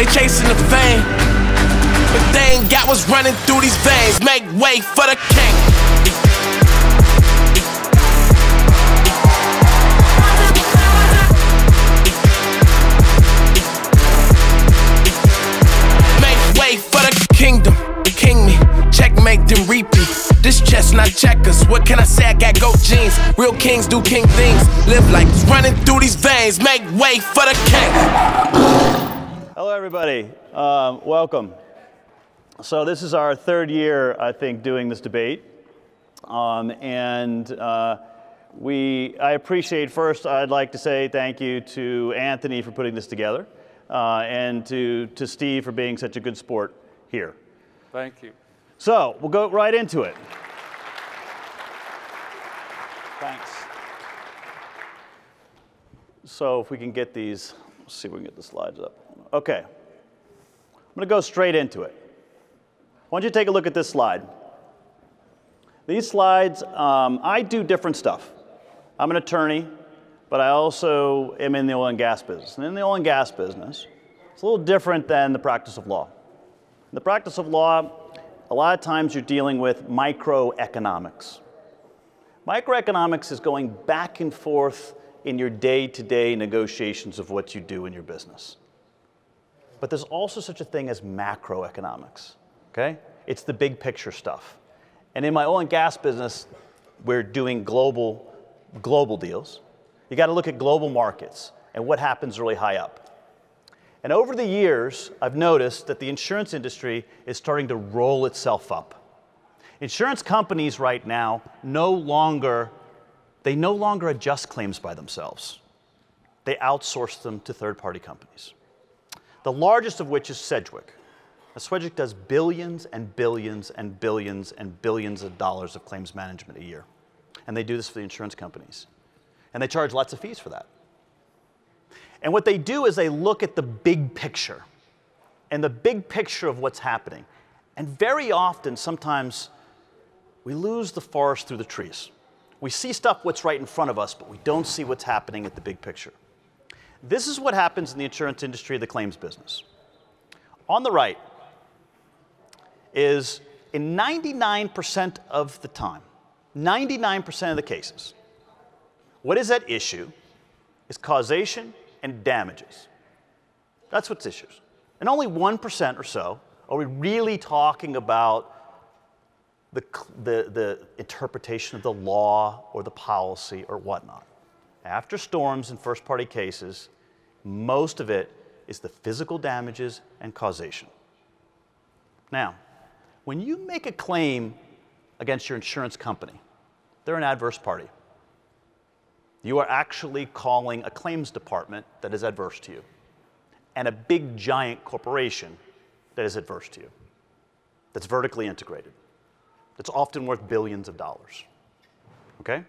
They chasing the fame. But they ain't got what's running through these veins. Make way for the king. Make way for the kingdom. King me, checkmate, then repeat. This chess, not checkers. What can I say? I got goat genes. Real kings do king things. Live like it's running through these veins. Make way for the king. Hello, everybody. Um, welcome. So this is our third year, I think, doing this debate, um, and uh, we. I appreciate first. I'd like to say thank you to Anthony for putting this together, uh, and to to Steve for being such a good sport here. Thank you. So we'll go right into it. Thanks. So if we can get these, let's see if we can get the slides up. Okay. I'm going to go straight into it. Why don't you take a look at this slide. These slides, um, I do different stuff. I'm an attorney, but I also am in the oil and gas business. And in the oil and gas business, it's a little different than the practice of law. In the practice of law, a lot of times you're dealing with microeconomics. Microeconomics is going back and forth in your day to day negotiations of what you do in your business. But there's also such a thing as macroeconomics, okay? It's the big picture stuff. And in my oil and gas business, we're doing global, global deals. You got to look at global markets and what happens really high up. And over the years, I've noticed that the insurance industry is starting to roll itself up. Insurance companies right now no longer, they no longer adjust claims by themselves. They outsource them to third-party companies. The largest of which is Sedgwick. Now, Sedgwick does billions and billions and billions and billions of dollars of claims management a year. And they do this for the insurance companies. And they charge lots of fees for that. And what they do is they look at the big picture and the big picture of what's happening. And very often, sometimes, we lose the forest through the trees. We see stuff what's right in front of us, but we don't see what's happening at the big picture. This is what happens in the insurance industry, the claims business. On the right is in 99% of the time, 99% of the cases, what is at issue is causation and damages. That's what's issues. And only 1% or so are we really talking about the, the, the interpretation of the law or the policy or whatnot. After storms and first party cases, most of it is the physical damages and causation. Now, when you make a claim against your insurance company, they're an adverse party. You are actually calling a claims department that is adverse to you and a big giant corporation that is adverse to you, that's vertically integrated, that's often worth billions of dollars. Okay?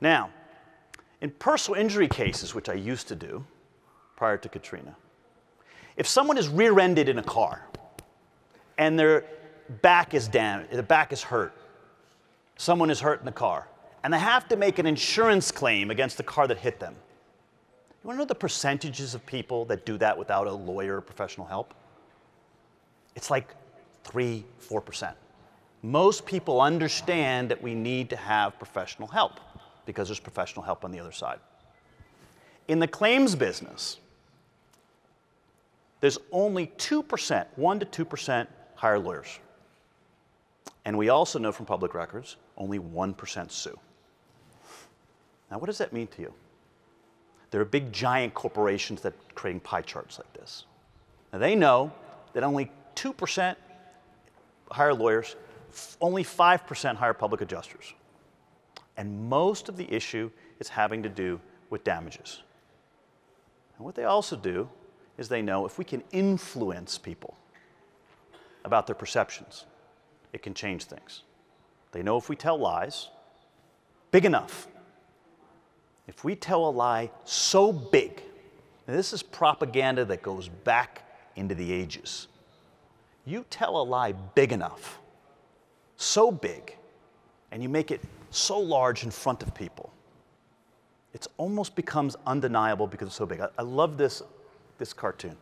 Now, in personal injury cases, which I used to do prior to Katrina, if someone is rear ended in a car and their back is damaged, the back is hurt, someone is hurt in the car, and they have to make an insurance claim against the car that hit them. You want to know the percentages of people that do that without a lawyer or professional help? It's like 3, 4%. Most people understand that we need to have professional help because there's professional help on the other side. In the claims business, there's only 2%, 1 to 2% hire lawyers. And we also know from public records, only 1% sue. Now, what does that mean to you? There are big, giant corporations that are creating pie charts like this. Now, they know that only 2% hire lawyers, only 5% hire public adjusters. And most of the issue is having to do with damages. And what they also do is they know if we can influence people about their perceptions, it can change things. They know if we tell lies big enough, if we tell a lie so big, this is propaganda that goes back into the ages. You tell a lie big enough, so big, and you make it so large in front of people, it almost becomes undeniable because it's so big. I, I love this, this cartoon.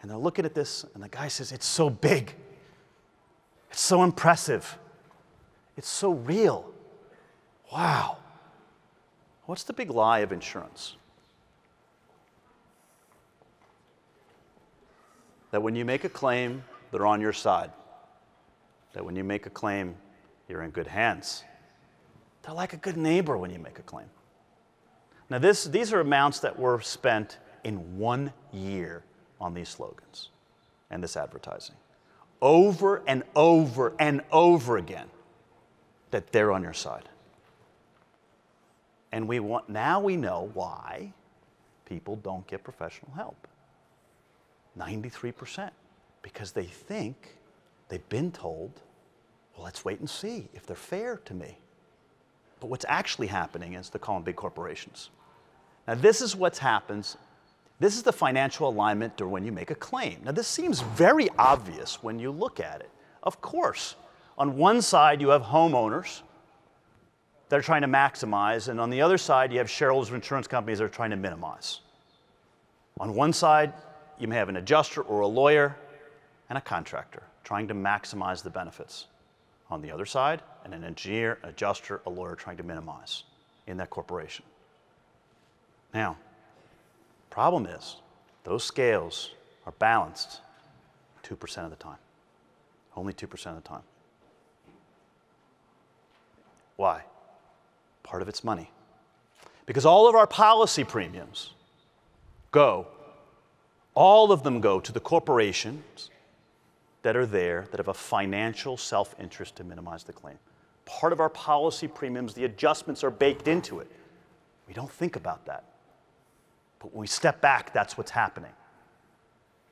And they're looking at this, and the guy says, It's so big. It's so impressive. It's so real. Wow. What's the big lie of insurance? That when you make a claim, they're on your side. That when you make a claim, you're in good hands. They're like a good neighbor when you make a claim. Now, this, these are amounts that were spent in one year on these slogans and this advertising. Over and over and over again that they're on your side. And we want, now we know why people don't get professional help. 93%. Because they think they've been told, well, let's wait and see if they're fair to me. But what's actually happening is they're calling big corporations. Now, this is what happens. This is the financial alignment or when you make a claim. Now, this seems very obvious when you look at it. Of course, on one side, you have homeowners that are trying to maximize, and on the other side, you have shareholders of insurance companies that are trying to minimize. On one side, you may have an adjuster or a lawyer and a contractor trying to maximize the benefits. On the other side, and an engineer, an adjuster, a lawyer trying to minimize in that corporation. Now, problem is, those scales are balanced 2% of the time. Only 2% of the time. Why? Part of it's money. Because all of our policy premiums go, all of them go to the corporations that are there that have a financial self interest to minimize the claim. Part of our policy premiums, the adjustments are baked into it. We don't think about that. But when we step back, that's what's happening.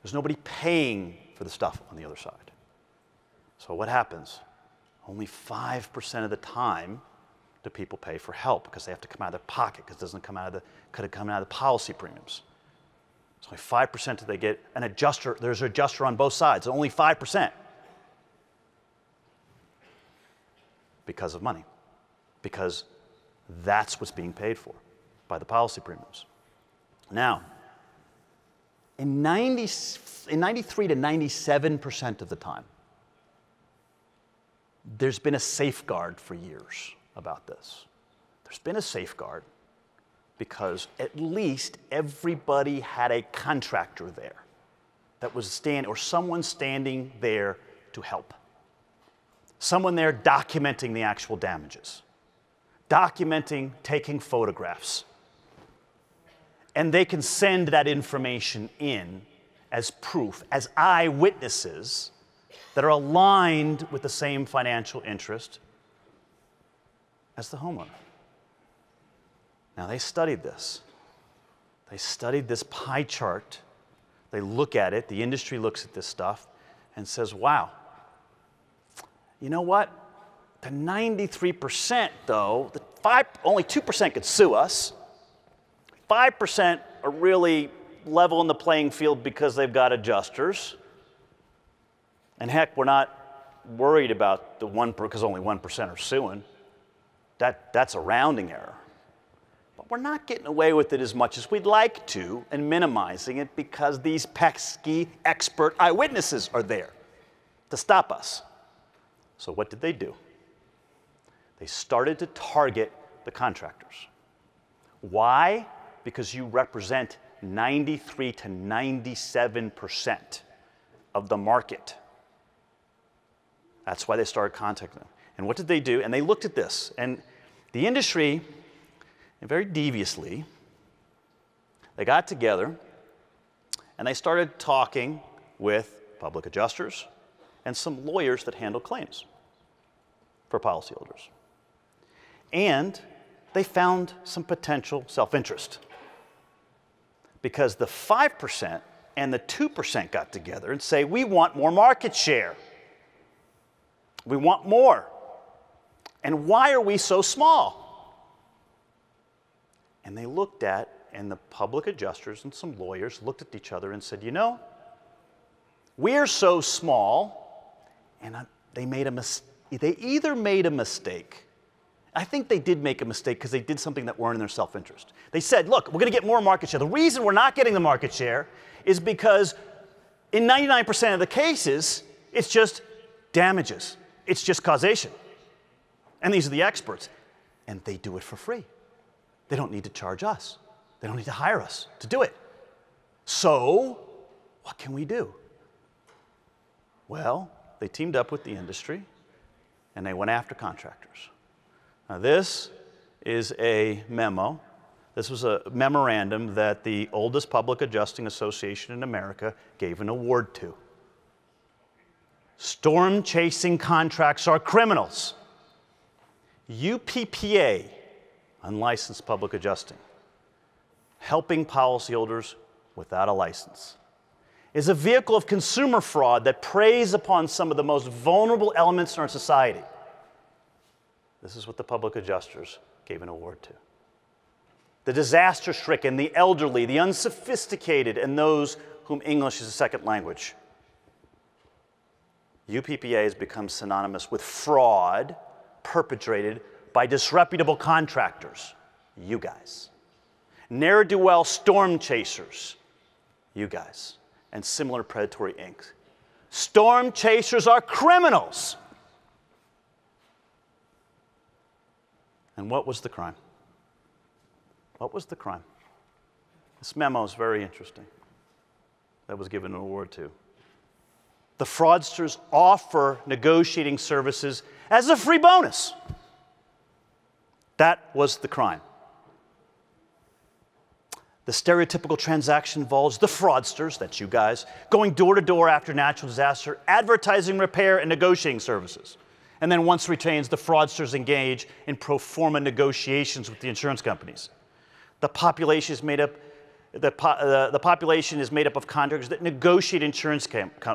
There's nobody paying for the stuff on the other side. So what happens? Only 5% of the time do people pay for help because they have to come out of their pocket because it doesn't come out of the, could have come out of the policy premiums. It's only 5% that they get an adjuster. There's an adjuster on both sides, only 5% because of money, because that's what's being paid for by the policy premiums. Now, in, 90, in 93 to 97% of the time, there's been a safeguard for years about this. There's been a safeguard because at least everybody had a contractor there that was standing, or someone standing there to help. Someone there documenting the actual damages, documenting, taking photographs. And they can send that information in as proof, as eyewitnesses that are aligned with the same financial interest as the homeowner. Now, they studied this. They studied this pie chart. They look at it, the industry looks at this stuff and says, wow, you know what? The 93%, though, the five, only 2% could sue us. 5% are really level in the playing field because they've got adjusters. And heck, we're not worried about the one, because only 1% are suing. That, that's a rounding error we're not getting away with it as much as we'd like to and minimizing it because these pesky expert eyewitnesses are there to stop us. So, what did they do? They started to target the contractors. Why? Because you represent 93 to 97% of the market. That's why they started contacting them. And what did they do? And they looked at this. And the industry and very deviously, they got together and they started talking with public adjusters and some lawyers that handle claims for policyholders. And they found some potential self interest because the 5% and the 2% got together and say, We want more market share. We want more. And why are we so small? And they looked at, and the public adjusters and some lawyers looked at each other and said, You know, we're so small, and uh, they made a mistake. They either made a mistake. I think they did make a mistake because they did something that weren't in their self interest. They said, Look, we're going to get more market share. The reason we're not getting the market share is because In 99% of the cases, it's just damages, it's just causation. And these are the experts. And they do it for free. They don't need to charge us, they don't need to hire us to do it. So, what can we do? Well, they teamed up with the industry and they went after contractors. Now, this is a memo. This was a memorandum that the oldest public adjusting association in America gave an award to. Storm chasing contracts are criminals. UPPA, unlicensed public adjusting, helping policyholders without a license, is a vehicle of consumer fraud that preys upon some of the most vulnerable elements in our society. This is what the public adjusters gave an award to. The disaster stricken, the elderly, the unsophisticated, and those whom English is a second language. UPPA has become synonymous with fraud perpetrated by disreputable contractors, you guys. Ne'er do well storm chasers, you guys. And similar predatory inks. Storm chasers are criminals. And what was the crime? What was the crime? This memo is very interesting. That was given an award to. The fraudsters offer negotiating services as a free bonus. That was the crime. The stereotypical transaction involves the fraudsters, that's you guys, going door to door after natural disaster, advertising repair and negotiating services. And then once retained, the fraudsters engage in pro forma negotiations with the insurance companies. The population is made up, the, po uh, the population is made up of contractors that negotiate insurance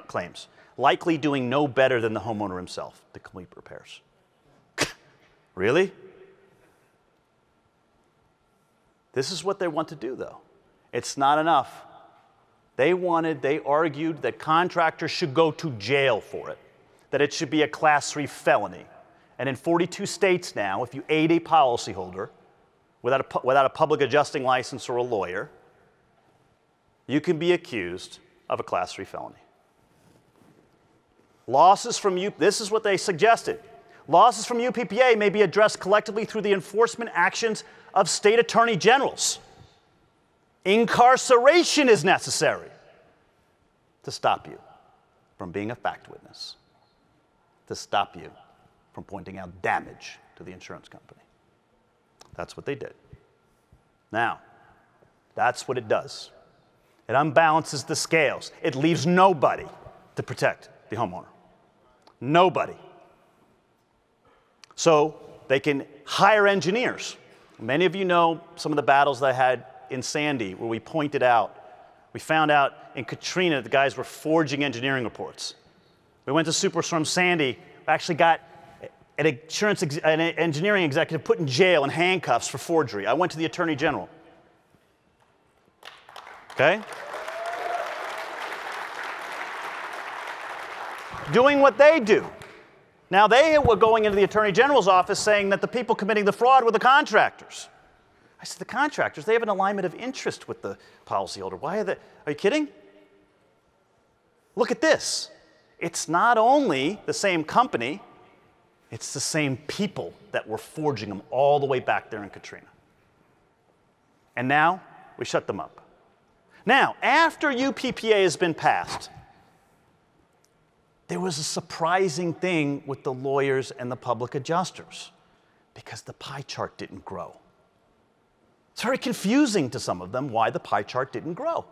claims, likely doing no better than the homeowner himself to complete repairs. really? This is what they want to do, though. It's not enough. They wanted, they argued that contractors should go to jail for it that it should be a class three felony. And in 42 states now, if you aid a policyholder without a, without a public adjusting license or a lawyer, you can be accused of a class three felony. Losses from you, this is what they suggested. Losses from UPPA may be addressed collectively through the enforcement actions of state attorney generals. Incarceration is necessary to stop you from being a fact witness to stop you from pointing out damage to the insurance company. That's what they did. Now, that's what it does. It unbalances the scales. It leaves nobody to protect the homeowner. Nobody. So they can hire engineers. Many of you know some of the battles that I had in Sandy where we pointed out, we found out in Katrina the guys were forging engineering reports. We went to Superstorm Sandy, actually got an insurance an engineering executive put in jail in handcuffs for forgery. I went to the attorney general. Okay? Doing what they do. Now, they were going into the attorney general's office saying that the people committing the fraud were the contractors. I said, the contractors, they have an alignment of interest with the policyholder. Why are they? Are you kidding? Look at this it's not only the same company, it's the same people that were forging them all the way back there in Katrina. And now we shut them up. Now, after UPPA has been passed, there was a surprising thing with the lawyers and the public adjusters because the pie chart didn't grow. It's very confusing to some of them why the pie chart didn't grow.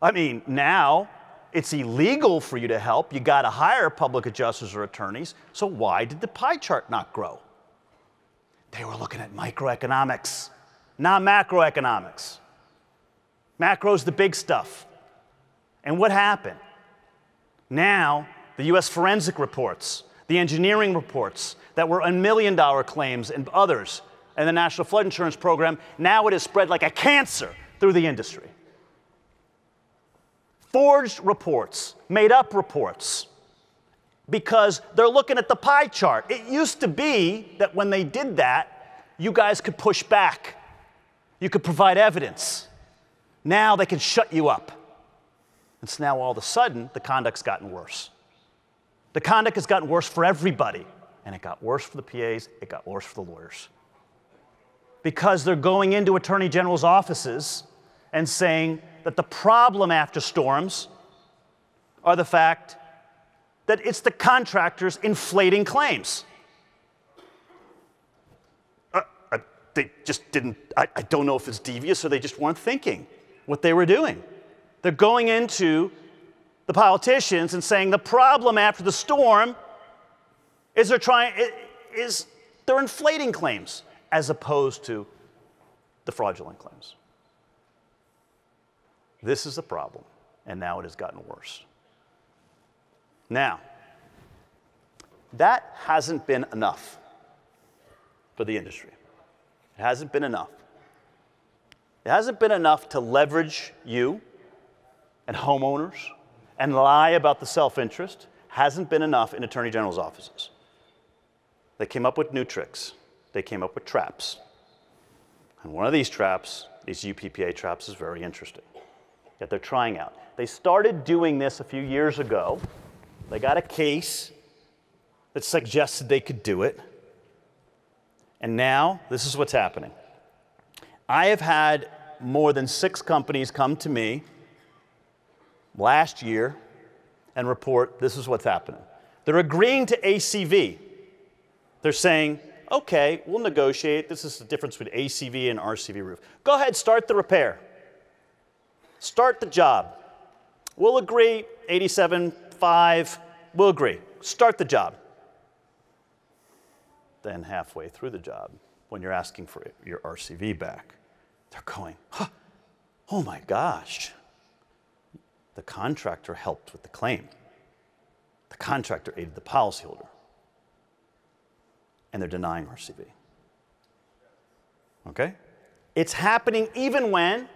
I mean, now it's illegal for you to help. You got to hire public adjusters or attorneys. So why did the pie chart not grow? They were looking at microeconomics, not macroeconomics. Macro's the big stuff. And what happened? Now, the US forensic reports, the engineering reports that were a million dollar claims and others, and the National Flood Insurance Program, now it has spread like a cancer through the industry forged reports, made up reports, because they're looking at the pie chart. It used to be that when they did that, you guys could push back, you could provide evidence. Now they can shut you up. And so now all of a sudden, the conduct's gotten worse. The conduct has gotten worse for everybody. And it got worse for the PAs, it got worse for the lawyers. Because they're going into attorney general's offices and saying that the problem after storms are the fact that it's the contractors inflating claims. Uh, uh, they just didn't, I, I don't know if it's devious or they just weren't thinking what they were doing. They're going into the politicians and saying the problem after the storm is they're trying is they're inflating claims as opposed to the fraudulent claims. This is the problem, and now it has gotten worse. Now, that hasn't been enough for the industry. It hasn't been enough. It hasn't been enough to leverage you and homeowners and lie about the self interest. Hasn't been enough in attorney general's offices. They came up with new tricks, they came up with traps. And one of these traps, these UPPA traps, is very interesting that they're trying out. They started doing this a few years ago. They got a case that suggested they could do it. And now, this is what's happening. I have had more than six companies come to me last year and report this is what's happening. They're agreeing to ACV. They're saying, okay, we'll negotiate. This is the difference between ACV and RCV roof. Go ahead, start the repair. Start the job. We'll agree 87.5, we'll agree. Start the job. Then halfway through the job, when you're asking for your RCV back, they're going, huh, oh my gosh, the contractor helped with the claim. The contractor aided the policyholder. And they're denying RCV. Okay? It's happening even when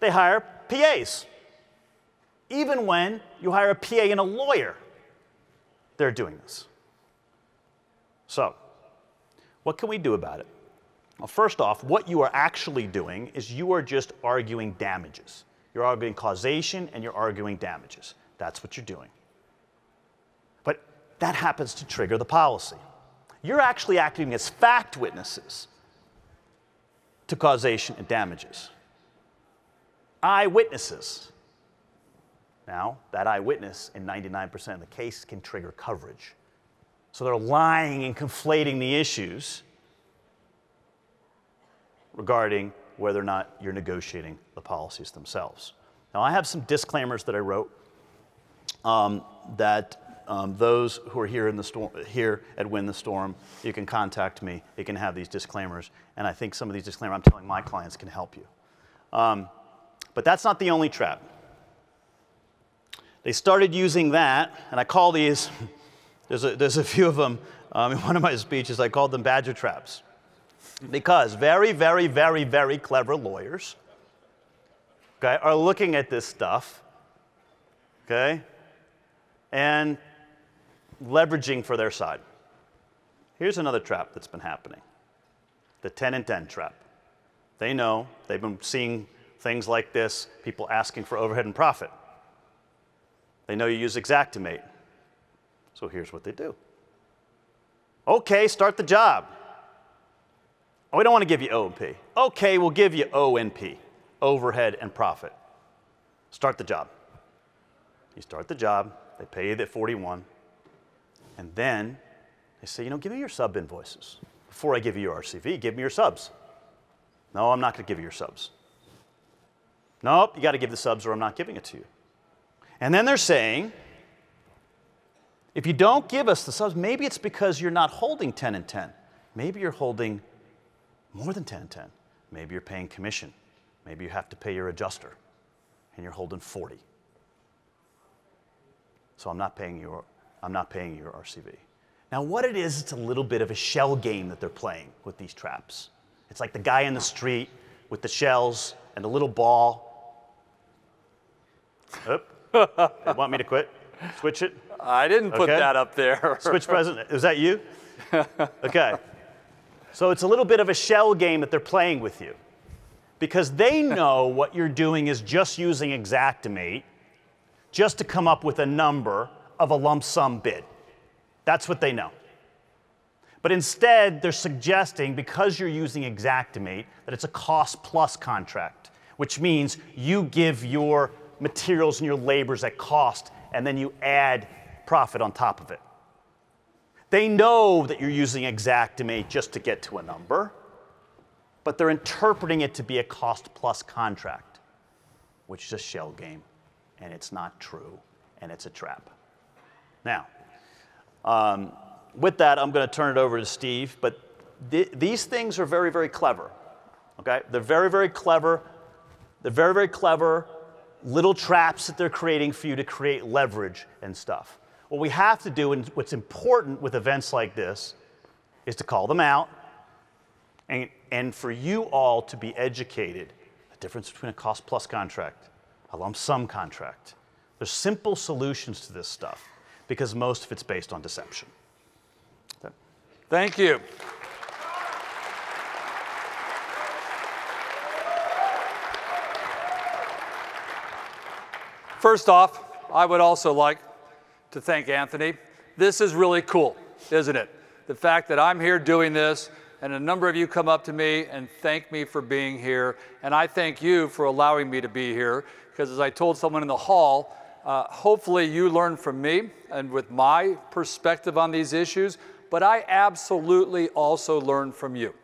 they hire PAs. Even when you hire a PA and a lawyer, they're doing this. So, what can we do about it? Well, first off, what you are actually doing is you are just arguing damages. You're arguing causation and you're arguing damages. That's what you're doing. But that happens to trigger the policy. You're actually acting as fact witnesses to causation and damages eyewitnesses. Now, that eyewitness in 99% of the case can trigger coverage. So they're lying and conflating the issues regarding whether or not you're negotiating the policies themselves. Now, I have some disclaimers that I wrote um, that um, those who are here in the storm, here at Win the Storm, you can contact me. You can have these disclaimers, and I think some of these disclaimers I'm telling my clients can help you. Um, but that's not the only trap. They started using that, and I call these, there's a, there's a few of them um, in one of my speeches, I called them badger traps. Because very, very, very, very clever lawyers okay, are looking at this stuff, okay, and leveraging for their side. Here's another trap that's been happening the 10 and 10 trap. They know, they've been seeing things like this, people asking for overhead and profit. They know you use Xactimate. So here's what they do. Okay, start the job. Oh, we don't want to give you O&P. Okay, we'll give you O&P, overhead and profit. Start the job. You start the job, they pay you the 41, and then they say, you know, give me your sub invoices. Before I give you your RCV, give me your subs. No, I'm not going to give you your subs. Nope, you got to give the subs or I'm not giving it to you. And then they're saying, if you don't give us the subs, maybe it's because you're not holding 10 and 10. Maybe you're holding more than 10 and 10. Maybe you're paying commission. Maybe you have to pay your adjuster and you're holding 40. So I'm not paying your, I'm not paying your RCV. Now, what it is, it's a little bit of a shell game that they're playing with these traps. It's like the guy in the street with the shells and the little ball Oop. you want me to quit? Switch it? I didn't put okay. that up there. Switch president. Is that you? Okay. So it's a little bit of a shell game that they're playing with you. Because they know what you're doing is just using Xactimate just to come up with a number of a lump sum bid. That's what they know. But instead, they're suggesting, because you're using Xactimate, that it's a cost plus contract, which means you give your materials and your labors at cost, and then you add profit on top of it. They know that you're using Xactimate just to get to a number, but they're interpreting it to be a cost plus contract, which is a shell game, and it's not true, and it's a trap. Now, um, with that, I'm going to turn it over to Steve. But th- these things are very, very clever. Okay? They're very, very clever. They're very, very clever little traps that they're creating for you to create leverage and stuff. What we have to do, and what's important with events like this, is to call them out and, and for you all to be educated the difference between a cost plus contract, a lump sum contract. There's simple solutions to this stuff because most of it's based on deception. Thank you. First off, I would also like to thank Anthony. This is really cool, isn't it? The fact that I'm here doing this and a number of you come up to me and thank me for being here. And I thank you for allowing me to be here because as I told someone in the hall, uh, hopefully you learn from me and with my perspective on these issues, but I absolutely also learn from you.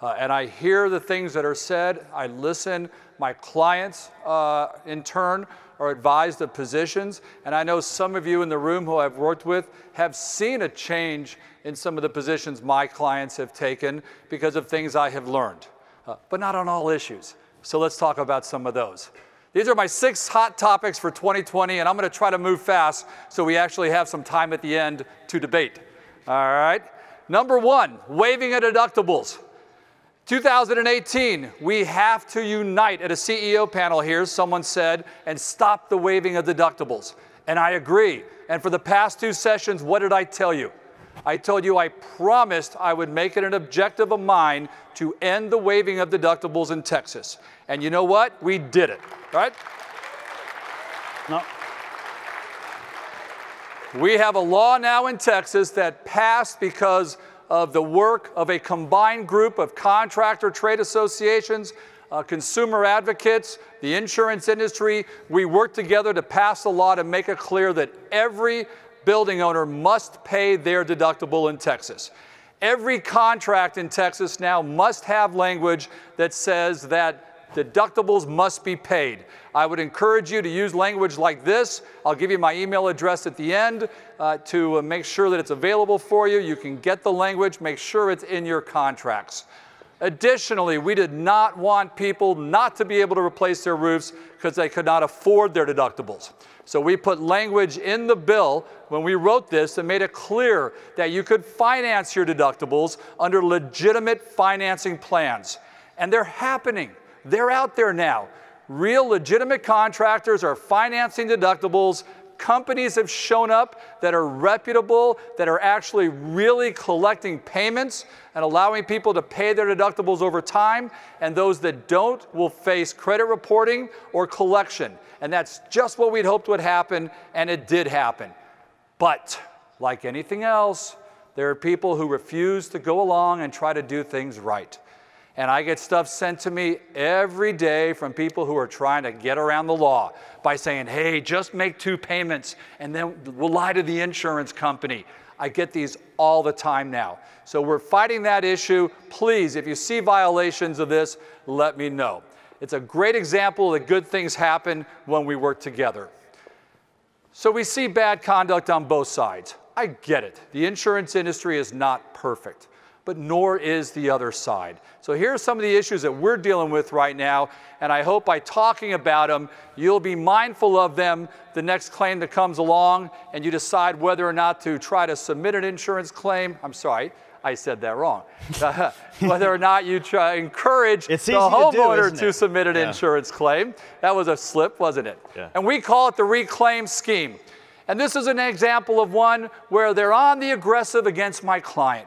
Uh, and I hear the things that are said, I listen. My clients, uh, in turn, are advised of positions. And I know some of you in the room who I've worked with have seen a change in some of the positions my clients have taken because of things I have learned, uh, but not on all issues. So let's talk about some of those. These are my six hot topics for 2020, and I'm going to try to move fast so we actually have some time at the end to debate. All right. Number one, waiving of deductibles. 2018, we have to unite at a CEO panel here, someone said, and stop the waiving of deductibles. And I agree. And for the past two sessions, what did I tell you? I told you I promised I would make it an objective of mine to end the waiving of deductibles in Texas. And you know what? We did it, right? No. We have a law now in Texas that passed because of the work of a combined group of contractor trade associations, uh, consumer advocates, the insurance industry. We worked together to pass a law to make it clear that every building owner must pay their deductible in Texas. Every contract in Texas now must have language that says that deductibles must be paid. I would encourage you to use language like this. I'll give you my email address at the end uh, to uh, make sure that it's available for you. You can get the language, make sure it's in your contracts. Additionally, we did not want people not to be able to replace their roofs because they could not afford their deductibles. So we put language in the bill when we wrote this that made it clear that you could finance your deductibles under legitimate financing plans. And they're happening. They're out there now. Real legitimate contractors are financing deductibles. Companies have shown up that are reputable, that are actually really collecting payments and allowing people to pay their deductibles over time. And those that don't will face credit reporting or collection. And that's just what we'd hoped would happen, and it did happen. But like anything else, there are people who refuse to go along and try to do things right. And I get stuff sent to me every day from people who are trying to get around the law by saying, hey, just make two payments and then we'll lie to the insurance company. I get these all the time now. So we're fighting that issue. Please, if you see violations of this, let me know. It's a great example that good things happen when we work together. So we see bad conduct on both sides. I get it. The insurance industry is not perfect but nor is the other side. So here are some of the issues that we're dealing with right now, and I hope by talking about them, you'll be mindful of them the next claim that comes along, and you decide whether or not to try to submit an insurance claim. I'm sorry, I said that wrong. whether or not you try encourage the homeowner to, do, to submit an yeah. insurance claim. That was a slip, wasn't it? Yeah. And we call it the reclaim scheme. And this is an example of one where they're on the aggressive against my client.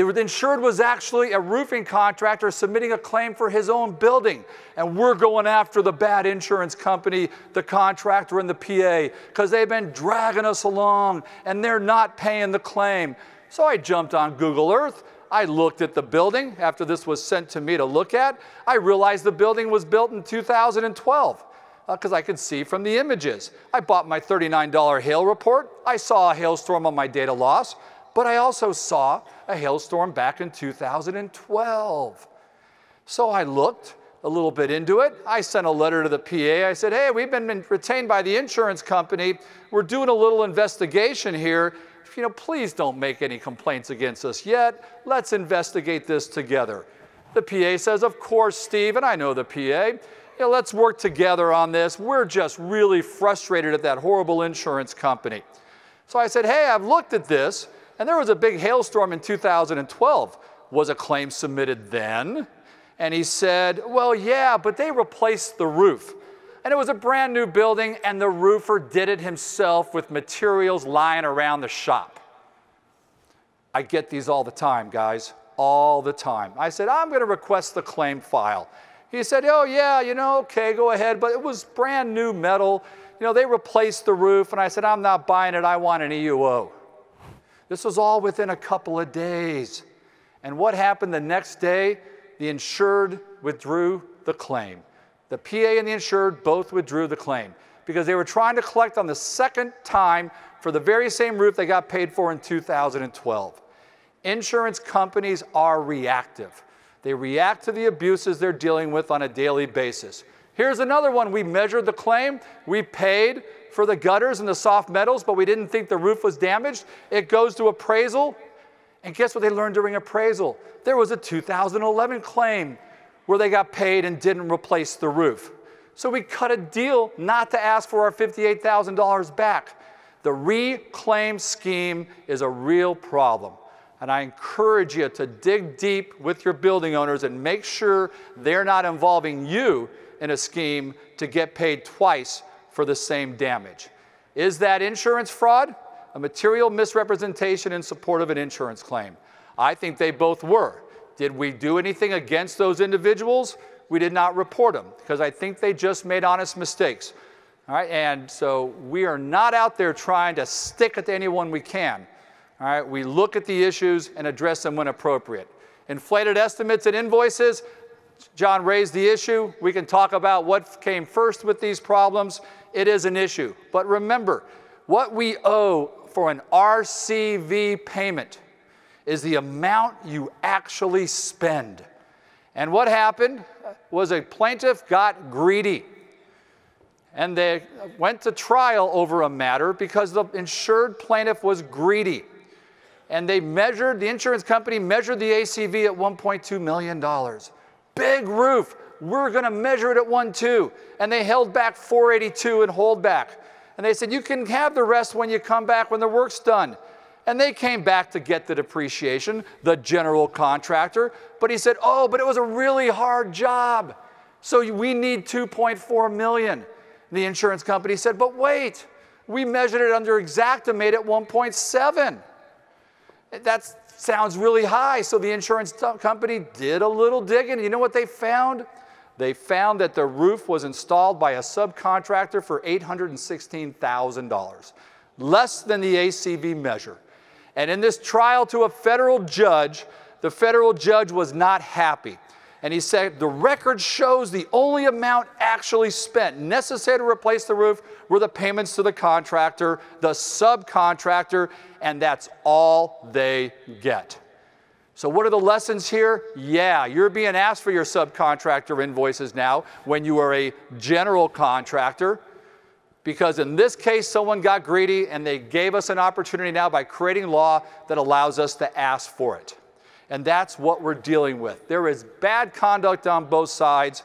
The insured was actually a roofing contractor submitting a claim for his own building. And we're going after the bad insurance company, the contractor, and the PA because they've been dragging us along and they're not paying the claim. So I jumped on Google Earth. I looked at the building after this was sent to me to look at. I realized the building was built in 2012 because uh, I could see from the images. I bought my $39 hail report. I saw a hailstorm on my data loss, but I also saw a hailstorm back in 2012. So I looked a little bit into it. I sent a letter to the PA. I said, hey, we've been retained by the insurance company. We're doing a little investigation here. You know, please don't make any complaints against us yet. Let's investigate this together. The PA says, of course, Steve, and I know the PA you know, let's work together on this. We're just really frustrated at that horrible insurance company. So I said, hey, I've looked at this, and there was a big hailstorm in 2012. Was a claim submitted then? And he said, well, yeah, but they replaced the roof. And it was a brand new building, and the roofer did it himself with materials lying around the shop. I get these all the time, guys, all the time. I said, I'm going to request the claim file. He said, Oh, yeah, you know, okay, go ahead. But it was brand new metal. You know, they replaced the roof. And I said, I'm not buying it. I want an EUO. This was all within a couple of days. And what happened the next day? The insured withdrew the claim. The PA and the insured both withdrew the claim because they were trying to collect on the second time for the very same roof they got paid for in 2012. Insurance companies are reactive. They react to the abuses they're dealing with on a daily basis. Here's another one. We measured the claim. We paid for the gutters and the soft metals, but we didn't think the roof was damaged. It goes to appraisal. And guess what they learned during appraisal? There was a 2011 claim where they got paid and didn't replace the roof. So we cut a deal not to ask for our $58,000 back. The reclaim scheme is a real problem. And I encourage you to dig deep with your building owners and make sure they're not involving you in a scheme to get paid twice for the same damage. Is that insurance fraud? A material misrepresentation in support of an insurance claim. I think they both were. Did we do anything against those individuals? We did not report them because I think they just made honest mistakes. All right, and so we are not out there trying to stick to anyone we can. All right, we look at the issues and address them when appropriate. Inflated estimates and invoices, John raised the issue. We can talk about what came first with these problems. It is an issue. But remember, what we owe for an RCV payment is the amount you actually spend. And what happened was a plaintiff got greedy. And they went to trial over a matter because the insured plaintiff was greedy and they measured, the insurance company measured the ACV at $1.2 million. Big roof. We're going to measure it at 1.2. And they held back 482 and hold back. And they said, you can have the rest when you come back when the work's done. And they came back to get the depreciation, the general contractor. But he said, oh, but it was a really hard job. So we need 2.4 million. The insurance company said, but wait, we measured it under Xactimate at 1.7. That sounds really high. So the insurance company did a little digging. You know what they found? They found that the roof was installed by a subcontractor for $816,000, less than the ACV measure. And in this trial to a federal judge, the federal judge was not happy. And he said, the record shows the only amount actually spent necessary to replace the roof were the payments to the contractor, the subcontractor, and that's all they get. So, what are the lessons here? Yeah, you're being asked for your subcontractor invoices now when you are a general contractor. Because in this case, someone got greedy and they gave us an opportunity now by creating law that allows us to ask for it. And that's what we're dealing with. There is bad conduct on both sides.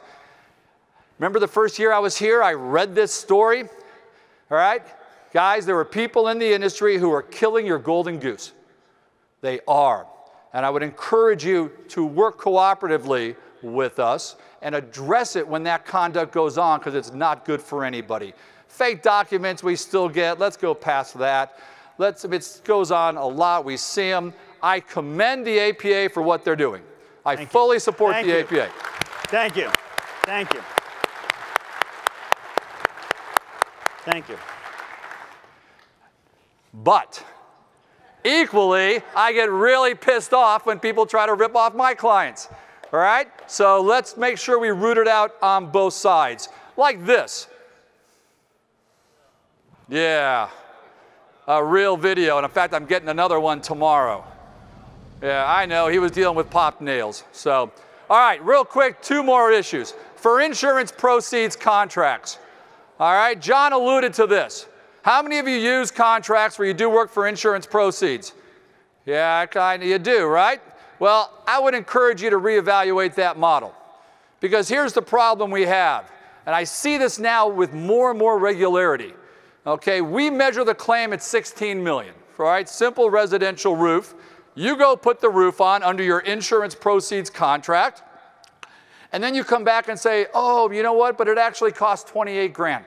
Remember the first year I was here, I read this story? All right? Guys, there were people in the industry who are killing your golden goose. They are. And I would encourage you to work cooperatively with us and address it when that conduct goes on because it's not good for anybody. Fake documents we still get, let's go past that. Let's, if it goes on a lot, we see them. I commend the APA for what they're doing. I Thank fully you. support Thank the you. APA. Thank you. Thank you. Thank you. But equally, I get really pissed off when people try to rip off my clients. All right? So let's make sure we root it out on both sides. Like this. Yeah. A real video. And in fact, I'm getting another one tomorrow. Yeah, I know. He was dealing with popped nails. So, all right, real quick, two more issues. For insurance proceeds contracts. All right, John alluded to this. How many of you use contracts where you do work for insurance proceeds? Yeah, kind of you do, right? Well, I would encourage you to reevaluate that model. Because here's the problem we have, and I see this now with more and more regularity. Okay, we measure the claim at 16 million, right? Simple residential roof. You go put the roof on under your insurance proceeds contract, and then you come back and say, oh, you know what, but it actually cost 28 grand.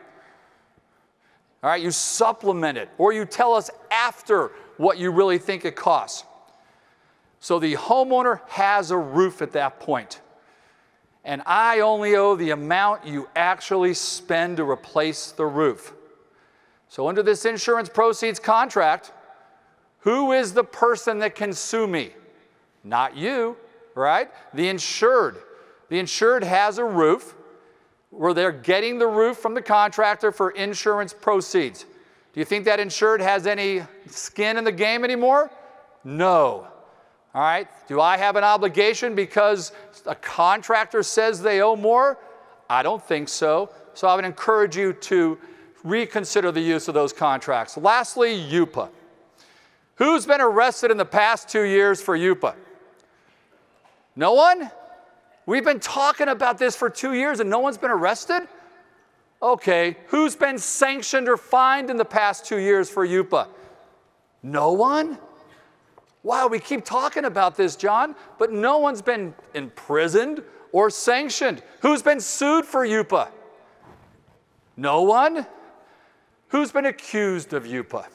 All right, you supplement it, or you tell us after what you really think it costs. So the homeowner has a roof at that point, and I only owe the amount you actually spend to replace the roof. So, under this insurance proceeds contract, who is the person that can sue me? Not you, right? The insured. The insured has a roof where they're getting the roof from the contractor for insurance proceeds. Do you think that insured has any skin in the game anymore? No. All right. Do I have an obligation because a contractor says they owe more? I don't think so. So I would encourage you to reconsider the use of those contracts. Lastly, UPA. Who's been arrested in the past two years for UPA? No one? We've been talking about this for two years and no one's been arrested? Okay, who's been sanctioned or fined in the past two years for UPA? No one? Wow, we keep talking about this, John, but no one's been imprisoned or sanctioned. Who's been sued for UPA? No one? Who's been accused of UPA?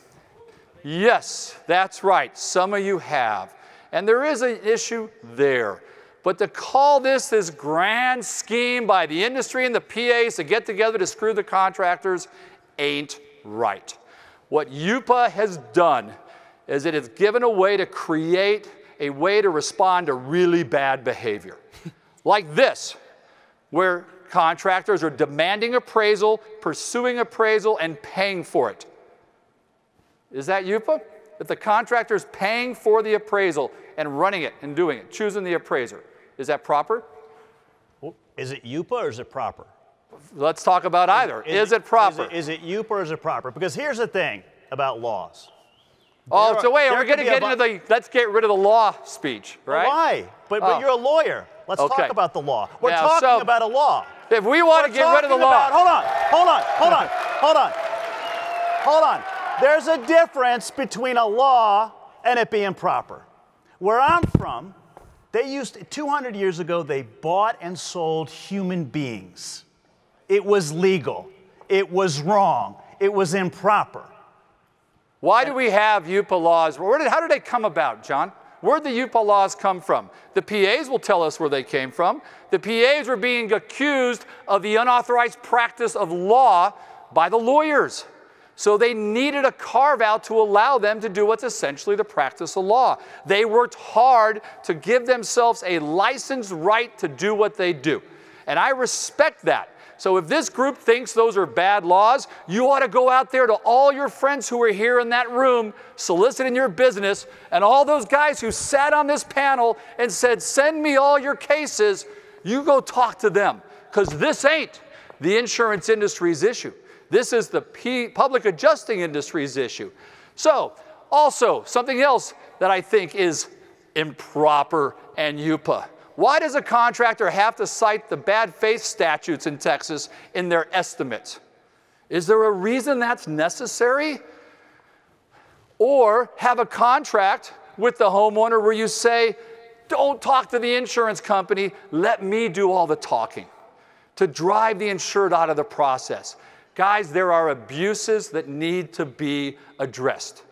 Yes, that's right. Some of you have. And there is an issue there. But to call this this grand scheme by the industry and the PAs to get together to screw the contractors ain't right. What UPA has done is it has given a way to create a way to respond to really bad behavior. like this, where contractors are demanding appraisal, pursuing appraisal, and paying for it. Is that UPA? That the contractor is paying for the appraisal and running it and doing it, choosing the appraiser. Is that proper? Is it UPA or is it proper? Let's talk about either. Is, it, proper? Is it, is it UPA or is it proper? Because here's the thing about laws. oh, so wait, we're going to get into the let's get rid of the law speech, right? Why? But, Oh. but you're a lawyer. Let's Okay. talk about the law. We're Now, talking so- about a law. If we want to get rid of the law, about- hold on, hold on, hold on, hold on, hold on. There's a difference between a law and it being proper. Where I'm from, they used 200 years ago. They bought and sold human beings. It was legal. It was wrong. It was improper. Why do we have UPA laws? Did, how did they come about, John? Where did the UPA laws come from? The PAs will tell us where they came from. The PAs were being accused of the unauthorized practice of law by the lawyers. So they needed a carve out to allow them to do what's essentially the practice of law. They worked hard to give themselves a licensed right to do what they do. And I respect that. So if this group thinks those are bad laws, you ought to go out there to all your friends who are here in that room soliciting your business and all those guys who sat on this panel and said, Send me all your cases. You go talk to them because this ain't the insurance industry's issue. This is the public adjusting industry's issue. So, also, something else that I think is improper and UPA. Why does a contractor have to cite the bad faith statutes in Texas in their estimate? Is there a reason that's necessary? Or have a contract with the homeowner where you say, don't talk to the insurance company, let me do all the talking to drive the insured out of the process. Guys, there are abuses that need to be addressed.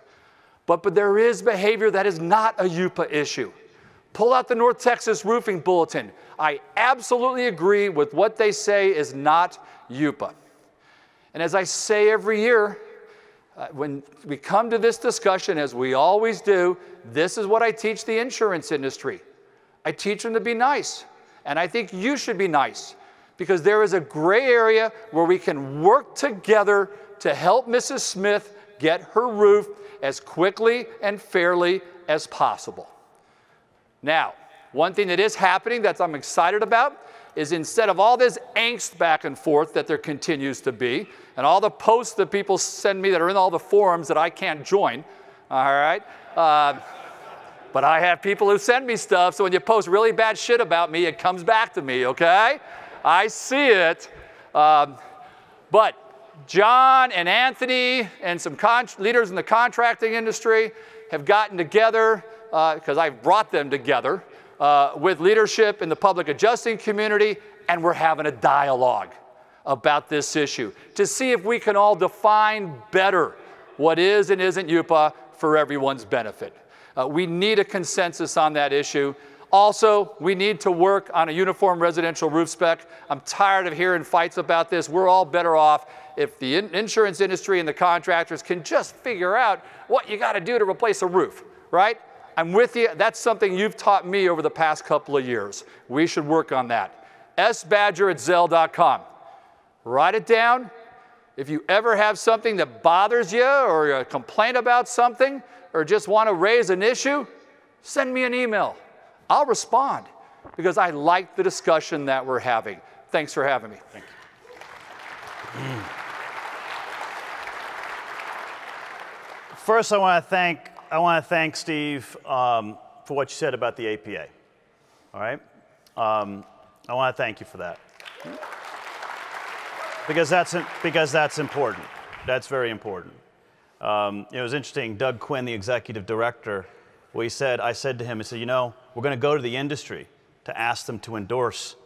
But, but there is behavior that is not a UPA issue. Pull out the North Texas Roofing Bulletin. I absolutely agree with what they say is not UPA. And as I say every year, uh, when we come to this discussion, as we always do, this is what I teach the insurance industry. I teach them to be nice. And I think you should be nice because there is a gray area where we can work together to help Mrs. Smith get her roof as quickly and fairly as possible. Now, one thing that is happening that I'm excited about is instead of all this angst back and forth that there continues to be, and all the posts that people send me that are in all the forums that I can't join, all right? Uh, but I have people who send me stuff, so when you post really bad shit about me, it comes back to me, okay? I see it. Um, but John and Anthony and some leaders in the contracting industry have gotten together because uh, I've brought them together uh, with leadership in the public adjusting community, and we're having a dialogue about this issue to see if we can all define better what is and isn't UPA for everyone's benefit. Uh, we need a consensus on that issue. Also, we need to work on a uniform residential roof spec. I'm tired of hearing fights about this. We're all better off if the in insurance industry and the contractors can just figure out what you got to do to replace a roof, right? I'm with you. That's something you've taught me over the past couple of years. We should work on that. sbadger at Zelle.com. Write it down. If you ever have something that bothers you or a complaint about something or just want to raise an issue, send me an email. I'll respond because I like the discussion that we're having. Thanks for having me. Thank you. First, I want to thank I want to thank Steve um, for what you said about the APA. All right, um, I want to thank you for that because that's because that's important. That's very important. Um, it was interesting. Doug Quinn, the executive director, we said I said to him, I said, you know, we're going to go to the industry to ask them to endorse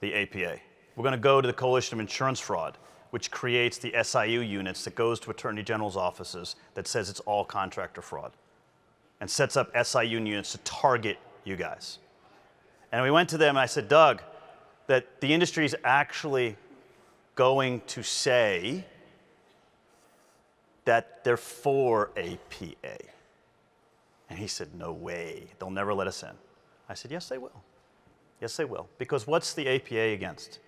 the APA. We're going to go to the Coalition of Insurance Fraud which creates the SIU units that goes to attorney general's offices that says it's all contractor fraud and sets up SIU units to target you guys. And we went to them and I said, Doug, that the industry is actually going to say that they're for APA. And he said, No way, they'll never let us in. I said, Yes, they will. Yes, they will. Because what's the APA against?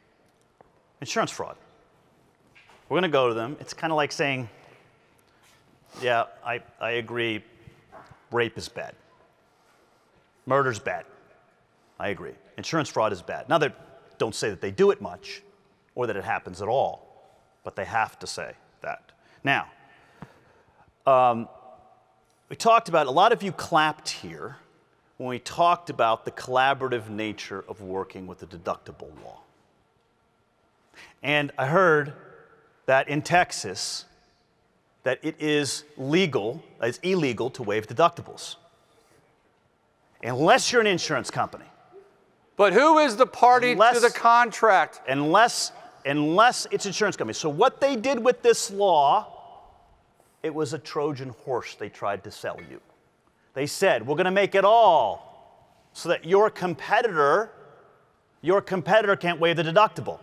Insurance fraud. We're going to go to them. It's kind of like saying, yeah, I, I agree, rape is bad. Murder's bad. I agree. Insurance fraud is bad. Now, they don't say that they do it much or that it happens at all, but they have to say that. Now, um, we talked about, a lot of you clapped here when we talked about the collaborative nature of working with the deductible law. And I heard that in Texas, that it is legal, it's illegal to waive deductibles. Unless you're an insurance company. But who is the party unless, to the contract? Unless, unless it's insurance company. So what they did with this law, it was a Trojan horse they tried to sell you. They said, we're going to make it all so that your competitor, your competitor can't waive the deductible.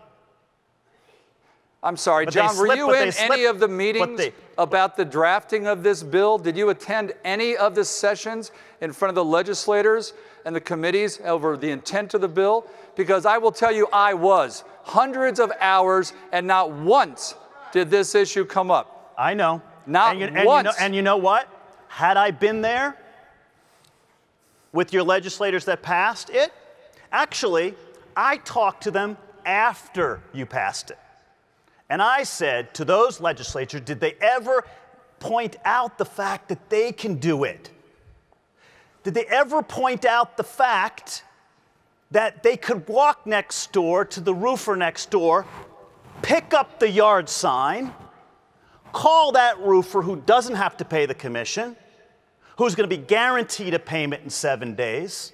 I'm sorry, but John, were you in any of the meetings they, about the drafting of this bill? Did you attend any of the sessions in front of the legislators and the committees over the intent of the bill? Because I will tell you, I was. Hundreds of hours, and not once did this issue come up. I know. Not and you, and once. You know, and you know what? Had I been there with your legislators that passed it, actually, I talked to them after you passed it. And I said to those legislatures, did they ever point out the fact that they can do it? Did they ever point out the fact that they could walk next door to the roofer next door, pick up the yard sign, call that roofer who doesn't have to pay the commission, who's going to be guaranteed a payment in seven days,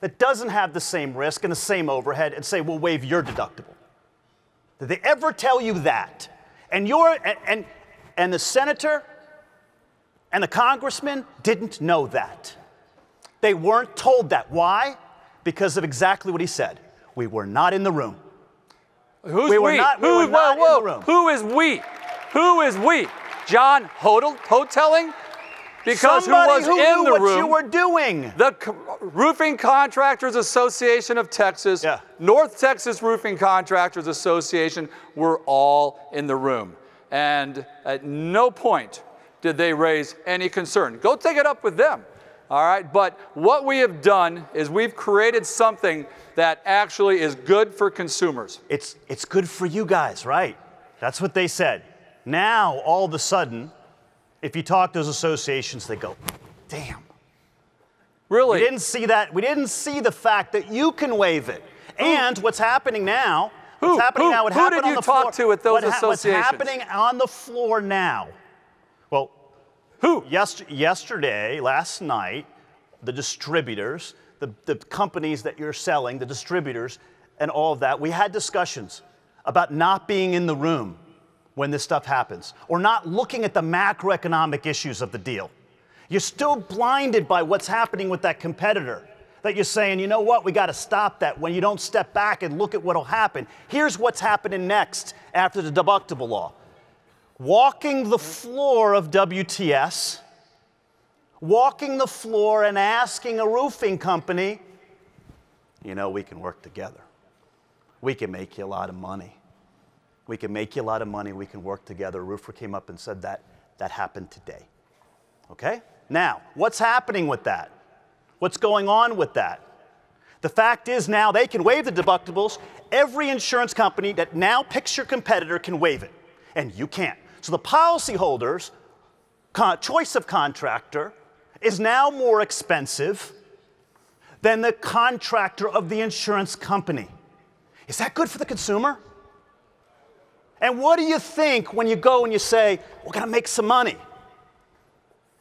that doesn't have the same risk and the same overhead, and say, we'll waive your deductible? Did they ever tell you that? And you're and and, and the senator And the congressman didn't know that. They weren't told that. Why? Because of exactly what he said. We were not in the room. Who's We were not- we Who, were not in whoa, the room. Who is we? Who is we? John Hodel, Houghtaling? Because Somebody who was who in knew the what room? you were doing. The Roofing Contractors Association of Texas, Yeah. North Texas Roofing Contractors Association were all in the room. And at no point did they raise any concern. Go take it up with them. All right, but what we have done is we've created something that actually is good for consumers. It's, it's good for you guys, right? That's what they said. Now, all of a sudden, if you talk to those associations, they go, damn. Really? We didn't see that. We didn't see the fact that you can waive it. And what's happening now? Who- What's happening who- now? What who happened did on you the talk floor, to at those what associations? What's happening on the floor now? Well, Who? yes, yesterday, last night, the distributors, the, the companies that you're selling, the distributors, and all of that, we had discussions about not being in the room when this stuff happens or not looking at the macroeconomic issues of the deal. You're still blinded by what's happening with that competitor. That you're saying, you know what, we got to stop that when you don't step back and look at what'll happen. Here's what's happening next after the deductible law walking the floor of WTS, walking the floor and asking a roofing company, you know, we can work together. We can make you a lot of money. We can make you a lot of money. We can work together. Roofer came up and said that. That happened today. Okay? Now, what's happening with that? What's going on with that? The fact is now they can waive the deductibles. Every insurance company that now picks your competitor can waive it, and you can't. So the policyholders' choice of contractor is now more expensive than the contractor of the insurance company. Is that good for the consumer? And what do you think when you go and you say, we're going to make some money?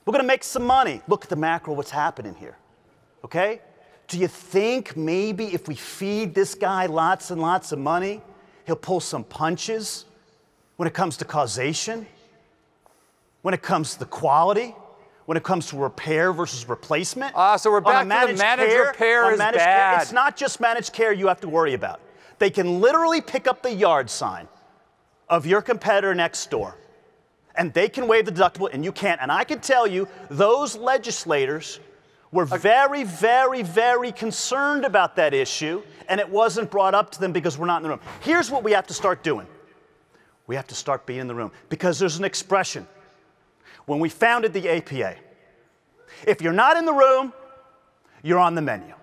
We're going to make some money. Look at the macro, what's happening here. Okay? Do you think maybe if we feed this guy lots and lots of money, he'll pull some punches when it comes to causation, when it comes to the quality, when it comes to repair versus replacement? Ah, so we're back to the managed managed repair is managed bad. it's not just managed care you have to worry about. They can literally pick up the yard sign of your competitor next door and they can waive the deductible and you can't. And I can tell you, those legislators were very, very, very concerned about that issue, and it wasn't brought up to them because we're not in the room. Here's what we have to start doing we have to start being in the room because there's an expression. When we founded the APA, if you're not in the room, you're on the menu.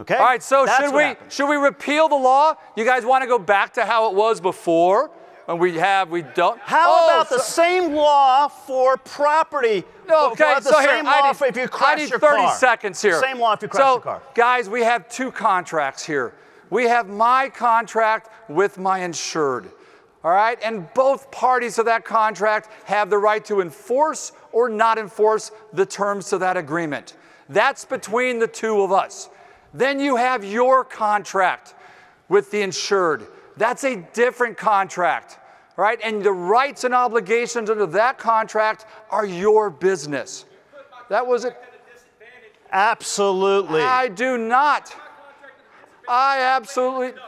Okay? All right, so That's should we happens. should we repeal the law? You guys want to go back to how it was before? And we have, we don't. How Oh, about the so- same law for property? No, okay, the so here, same I law need, for if you I need 30 car. seconds here. Same law if you crash so, your car. guys, we have two contracts here. We have my contract with my insured. All right, and both parties of that contract have the right to enforce or not enforce the terms of that agreement. That's between the two of us. Then you have your contract with the insured. That's a different contract, right? And the rights and obligations under that contract are your business. That was it. Absolutely. I do not. I absolutely.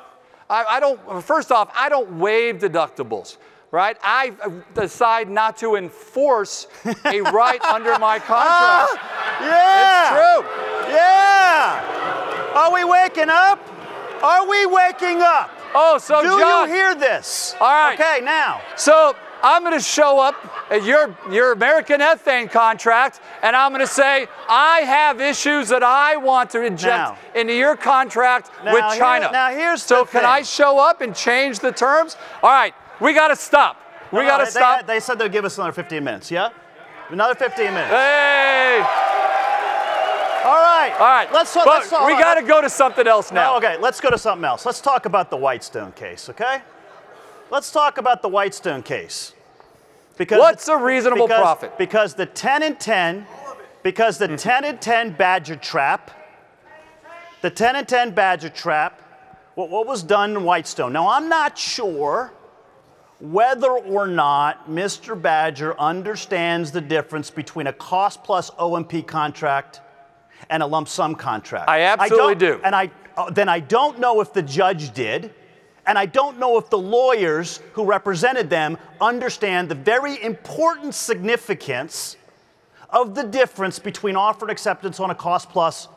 I, I don't. First off, I don't waive deductibles, right? I decide not to enforce a right under my contract. Ah, yeah. It's true. Yeah. Are we waking up? Are we waking up? Oh, so Do John. you hear this? All right. Okay, now. So I'm going to show up at your, your American ethane contract, and I'm going to say, I have issues that I want to inject Now. into your contract Now, with here- China. now here's so can thing. I show up and change the terms? All right, we got to stop. We No, got to they- stop. They, said they'll give us another 15 minutes, yeah? Another 15 minutes. hey, All right. all right. Let's talk. Let's talk we got to go to something else now. No, okay, let's go to something else. Let's talk about the Whitestone case, okay? Let's talk about the Whitestone case. Because What's a reasonable because- profit? Because the 10 and 10, because the 10 and 10 Badger trap, the 10 and 10 Badger trap, what, what was done in Whitestone. Now, I'm not sure whether or not Mr. Badger understands the difference between a cost plus O&P contract and a lump sum contract. I absolutely don't- do. And I, uh, then I don't know if the judge did, and I don't know if the lawyers who represented them understand the very important significance of the difference between offered acceptance on a cost plus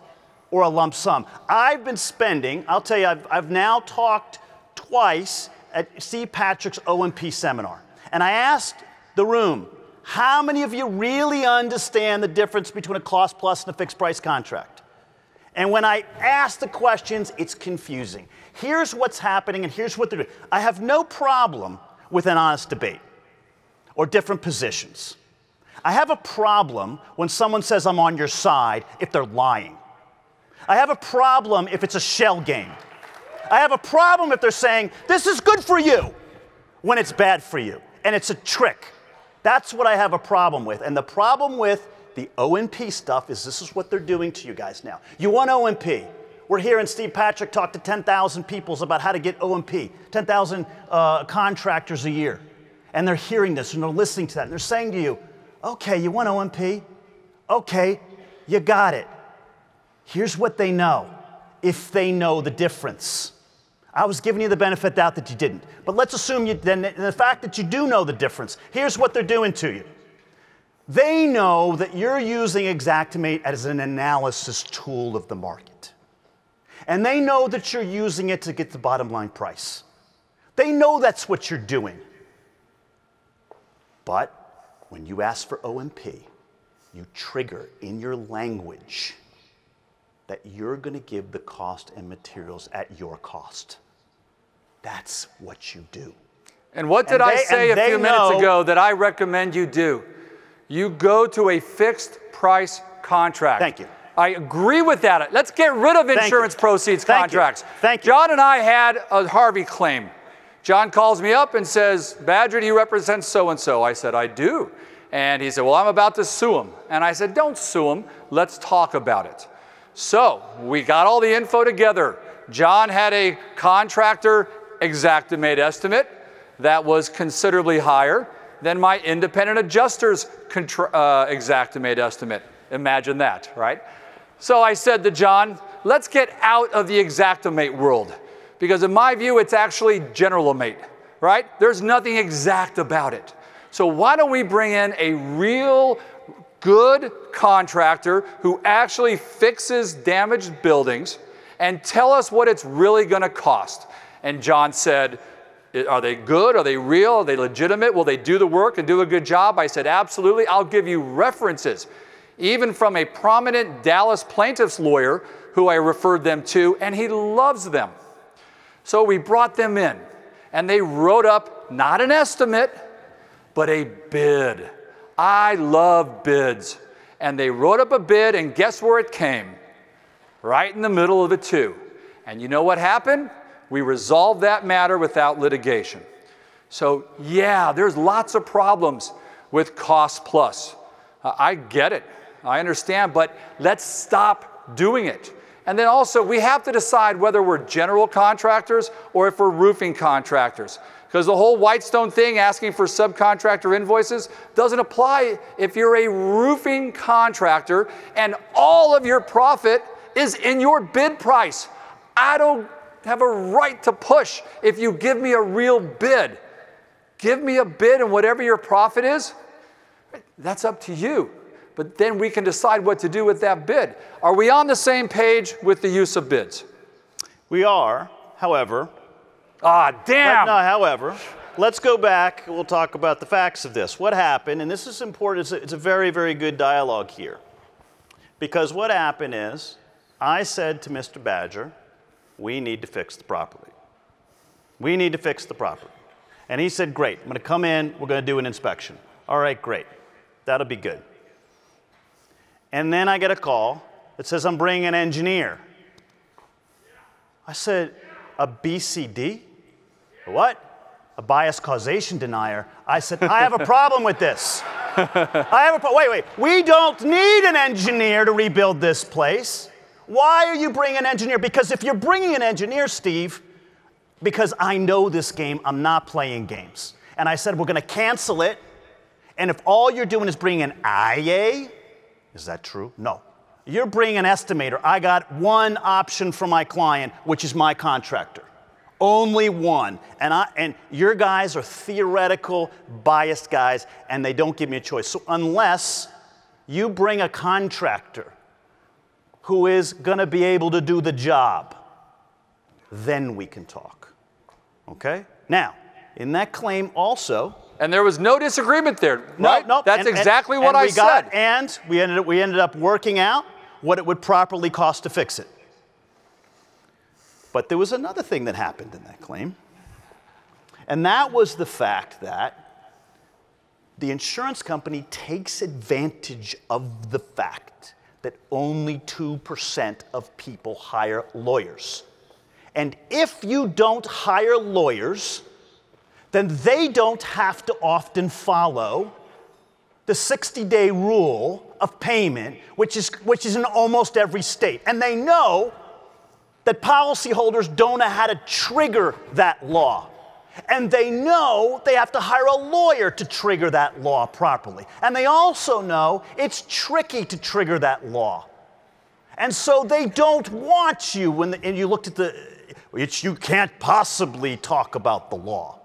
or a lump sum. I've been spending, I'll tell you, I've, I've now talked twice at Steve Patrick's O&P seminar. And I asked the room, how many of you really understand the difference between a cost plus and a fixed price contract? And when I ask the questions, it's confusing. Here's what's happening, and here's what they're doing. I have no problem with an honest debate or different positions. I have a problem when someone says I'm on your side if they're lying. I have a problem if it's a shell game. I have a problem if they're saying, this is good for you, when it's bad for you. And it's a trick. That's what I have a problem with. And the problem with the O&P stuff is this is what they're doing to you guys now. You want O&P. We're hearing Steve Patrick talk to 10,000 people about how to get O&P, 10,000 uh, contractors a year. And they're hearing this and they're listening to that. And they're saying to you, okay, you want O&P? Okay, you got it. Here's what they know if they know the difference. I was giving you the benefit doubt that you didn't. But let's assume you, then the fact that you do know the difference. Here's what they're doing to you. They know that you're using Xactimate as an analysis tool of the market. And they know that you're using it to get the bottom line price. They know that's what you're doing. But when you ask for O&P, you trigger in your language that you're going to give the cost and materials at your cost. That's what you do. And what did And I they- say a few minutes ago that I recommend you do? You go to a fixed price contract. Thank you. I agree with that. Let's get rid of insurance proceeds Thank you. contracts. Thank you. John and I had a Harvey claim. John calls me up and says, Badger, do you represent so and so? I said, I do. And he said, Well, I'm about to sue him. And I said, Don't sue him. Let's talk about it. So we got all the info together. John had a contractor Xactimate estimate that was considerably higher than my independent adjuster's contra- uh, Xactimate estimate. Imagine that, right? So I said to John, let's get out of the Xactimate world because in my view, it's actually Generalimate, right? There's nothing exact about it. So why don't we bring in a real good contractor who actually fixes damaged buildings and tell us what it's really going to cost. And John said, Are they good? Are they real? Are they legitimate? Will they do the work and do a good job? I said, Absolutely. I'll give you references, even from a prominent Dallas plaintiff's lawyer who I referred them to, and he loves them. So we brought them in, and they wrote up not an estimate, but a bid. I love bids. And they wrote up a bid, and guess where it came? Right in the middle of the two. And you know what happened? We resolved that matter without litigation. So, yeah, there's lots of problems with cost plus. Uh, I get it. I understand, but let's stop doing it. And then also, we have to decide whether we're general contractors or if we're roofing contractors. Because the whole Whitestone thing, asking for subcontractor invoices, doesn't apply if you're a roofing contractor and all of your profit is in your bid price. I don't have a right to push if you give me a real bid. Give me a bid and whatever your profit is, that's up to you. But then we can decide what to do with that bid. Are we on the same page with the use of bids? We are, however, Ah, But damn. no, however, let's go back. We'll talk about the facts of this. What happened, and this is important, it's a, it's a very, very good dialogue here. Because what happened is, I said to Mr. Badger, we need to fix the property. We need to fix the property. And he said, great, I'm going to come in, we're going to do an inspection. All right, great. That'll be good. And then I get a call that says, I'm bringing an engineer. I said, a BCD? What? A bias causation denier. I said, I have a problem with this. I have a pro- wait, wait. We don't need an engineer to rebuild this place. Why are you bringing an engineer? Because if you're bringing an engineer, Steve, because I know this game, I'm not playing games. and I said, we're going to cancel it. And if all you're doing is bringing an IA, is that true? No. You're bringing an estimator. I got one option for my client, which is my contractor. Only one. And, I, and your guys are theoretical, biased guys, and they don't give me a choice. So unless you bring a contractor who is going to be able to do the job, then we can talk. Okay? Now, in that claim also, And there was no disagreement there, no, right? no, That's and- and- exactly and what I we got- said. And we ended, up, we ended up working out what it would properly cost to fix it. But there was another thing that happened in that claim, and that was the fact that the insurance company takes advantage of the fact that only 2% of people hire lawyers. And if you don't hire lawyers, then they don't have to often follow the 60 day rule of payment, which is, which is in almost every state. And they know that policyholders don't know how to trigger that law. And they know they have to hire a lawyer to trigger that law properly. And they also know it's tricky to trigger that law. And so they don't want you when the, and you looked at the you can't possibly talk about the law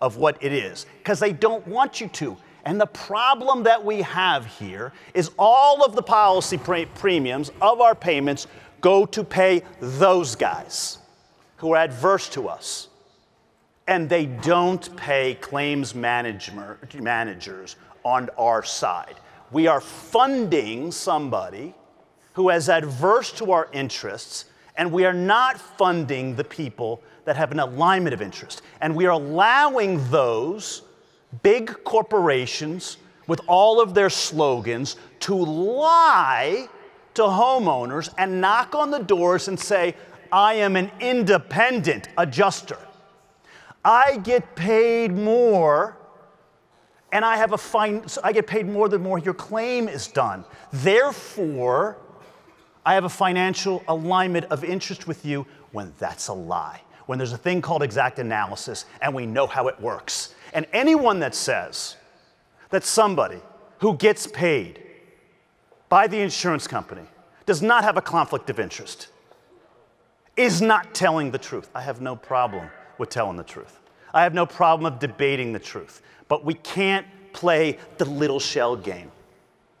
of what it is because they don't want you to. And the problem that we have here is all of the policy pre- premiums of our payments go to pay those guys who are adverse to us. And they don't pay claims manager, managers on our side. We are funding somebody who is adverse to our interests, and we are not funding the people that have an alignment of interest. And we are allowing those big corporations with all of their slogans to lie to homeowners and knock on the doors and say, I am an independent adjuster. I get paid more and I have a fine, so I get paid more the more your claim is done. Therefore, I have a financial alignment of interest with you when that's a lie. When there's a thing called XactAnalysis and we know how it works. And anyone that says that somebody who gets paid by the insurance company does not have a conflict of interest is not telling the truth. I have no problem with telling the truth. I have no problem of debating the truth. But we can't play the little shell game.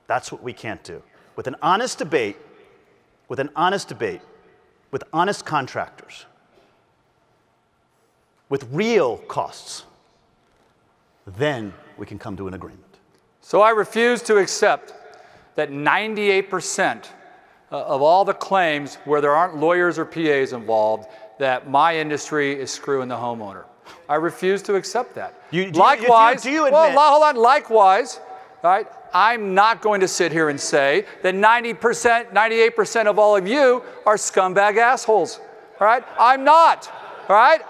That's what we can't do. With an honest debate, with an honest debate, with honest contractors, with real costs, then we can come to an agreement. So I refuse to accept that 98% uh, of all the claims where there aren't lawyers or PAs involved, that my industry is screwing the homeowner. I refuse to accept that. You- do you- do you- likewise, do you well, hold on. Likewise, right? I'm not going to sit here and say that 90%, 98% of all of you are scumbag assholes. All right? I'm not. All right?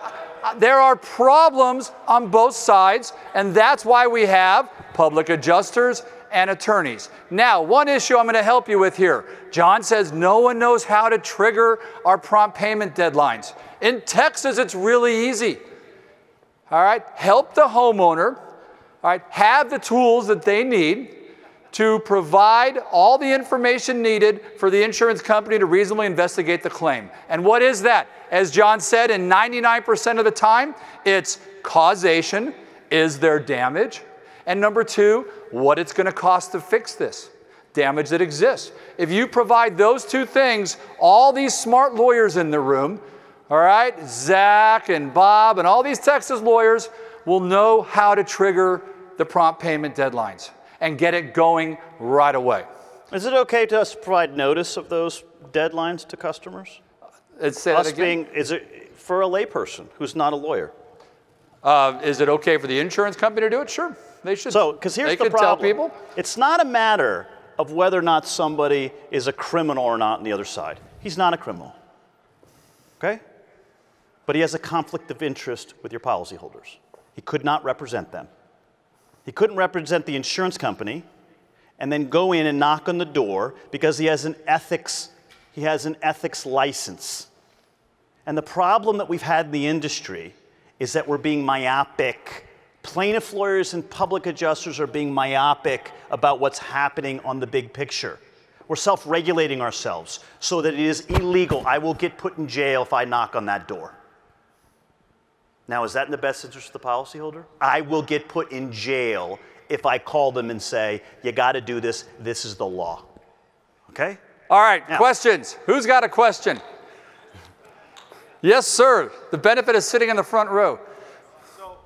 There are problems on both sides, and that's why we have public adjusters and attorneys. Now, one issue I'm going to help you with here. John says no one knows how to trigger our prompt payment deadlines. In Texas, it's really easy. All right? Help the homeowner, all right, have the tools that they need to provide all the information needed for the insurance company to reasonably investigate the claim. And what is that? As John said, in 99% of the time, it's causation. Is there damage? And number two, what it's going to cost to fix this damage that exists. If you provide those two things, all these smart lawyers in the room, all right, Zach and Bob and all these Texas lawyers will know how to trigger the prompt payment deadlines and get it going right away. Is it okay to us provide notice of those deadlines to customers? That Us again. being, is it for a layperson who's not a lawyer? Uh, is it okay for the insurance company to do it? Sure, they should. So, because here's the problem. tell people. It's not a matter of whether or not somebody is a criminal or not on the other side. He's not a criminal. Okay? But he has a conflict of interest with your policyholders. He could not represent them. He couldn't represent the insurance company and then go in and knock on the door because he has an ethics he has an ethics license. And the problem that we've had in the industry is that we're being myopic Plaintiff lawyers and public adjusters are being myopic about what's happening on the big picture. We're self regulating ourselves so that it is illegal. I will get put in jail if I knock on that door. Now, is that in the best interest of the policyholder? I will get put in jail if I call them and say, you got to do this, this is the law. Okay? All right, Now- questions. Who's got a question? Yes, sir. The benefit is sitting in the front row. So,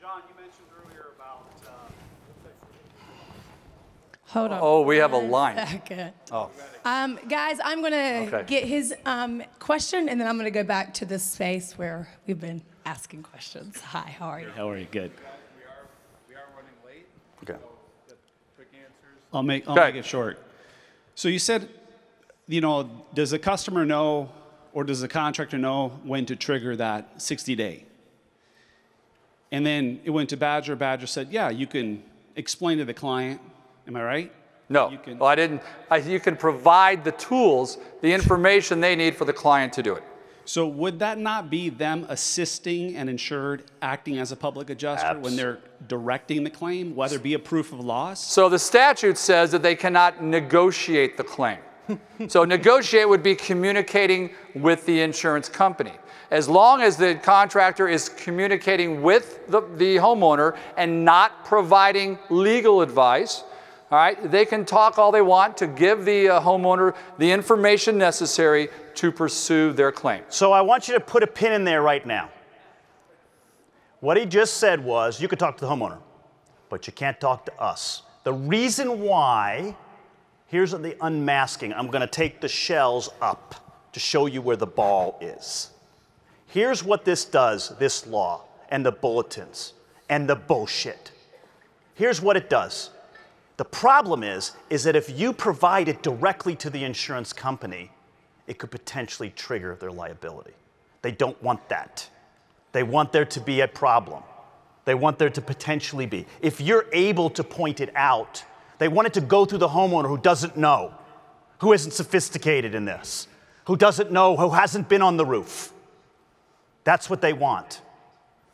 John, you mentioned earlier about, uh, Hold on. Oh, we have a line. second. Oh. Um, guys, I'm going to Okay. get his um, question, and then I'm going to go back to the space where we've been asking questions. Hi, how are you? How are you? Good. we are, we are running late, Okay. the quick answers. I'll make, I'll Okay. make it short. So you said, you know, does the customer know or does the contractor know when to trigger that 60 day? And then it went to Badger. Badger said, yeah, you can explain to the client. Am I right? No. You can- Well, I didn't. I, you can provide the tools, the information they need for the client to do it. So would that not be them assisting an insured acting as a public adjuster when they're directing the claim, whether it be a proof of loss? So the statute says that they cannot negotiate the claim. so negotiate would be communicating with the insurance company. As long as the contractor is communicating with the, the homeowner and not providing legal advice, all right, they can talk all they want to give the uh, homeowner the information necessary to pursue their claim. So I want you to put a pin in there right now. What he just said was you could talk to the homeowner, but you can't talk to us. The reason why, here's the unmasking. I'm going to take the shells up to show you where the ball is. Here's what this does this law and the bulletins and the bullshit. Here's what it does. The problem is, is that if you provide it directly to the insurance company, it could potentially trigger their liability. They don't want that. They want there to be a problem. They want there to potentially be. If you're able to point it out, they want it to go through the homeowner who doesn't know, who isn't sophisticated in this, who doesn't know, who hasn't been on the roof. That's what they want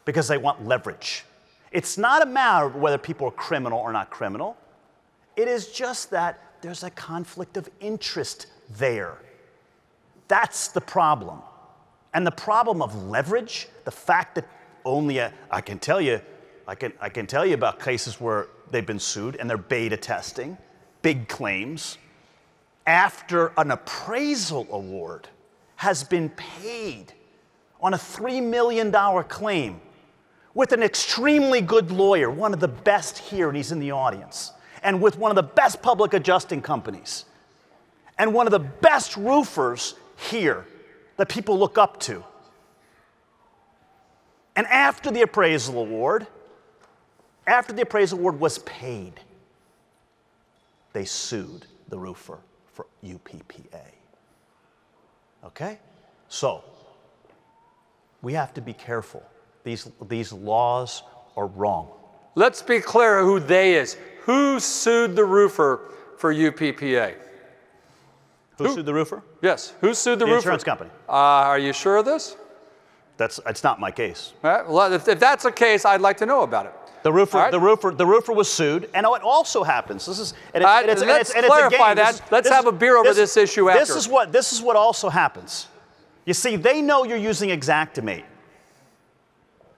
because they want leverage. It's not a matter of whether people are criminal or not criminal. It is just that there's a conflict of interest there. That's the problem. And the problem of leverage, the fact that only a, I can tell you, I can, I can tell you about cases where they've been sued and they're beta testing, big claims, after an appraisal award has been paid on a $3 million claim with an extremely good lawyer, one of the best here, and he's in the audience, and with one of the best public adjusting companies, and one of the best roofers here that people look up to. And after the appraisal award, after the appraisal award was paid, they sued the roofer for UPPA. Okay? So, we have to be careful. These, these laws are wrong. Let's be clear who they is. Who sued the roofer for UPPA? Who, sued the roofer? Yes, who sued the, The roofer? insurance company. Uh, are you sure of this? That's, it's not my case. Right, Well, if, if that's the case, I'd like to know about it. The roofer, right. the roofer, the roofer was sued, and it also happens. This is, and it's, All right, and it's, let's it's, and it's a clarify game. This Let's this- have a beer over this issue after. This is what this is what also happens. You see, they know you're using Xactimate,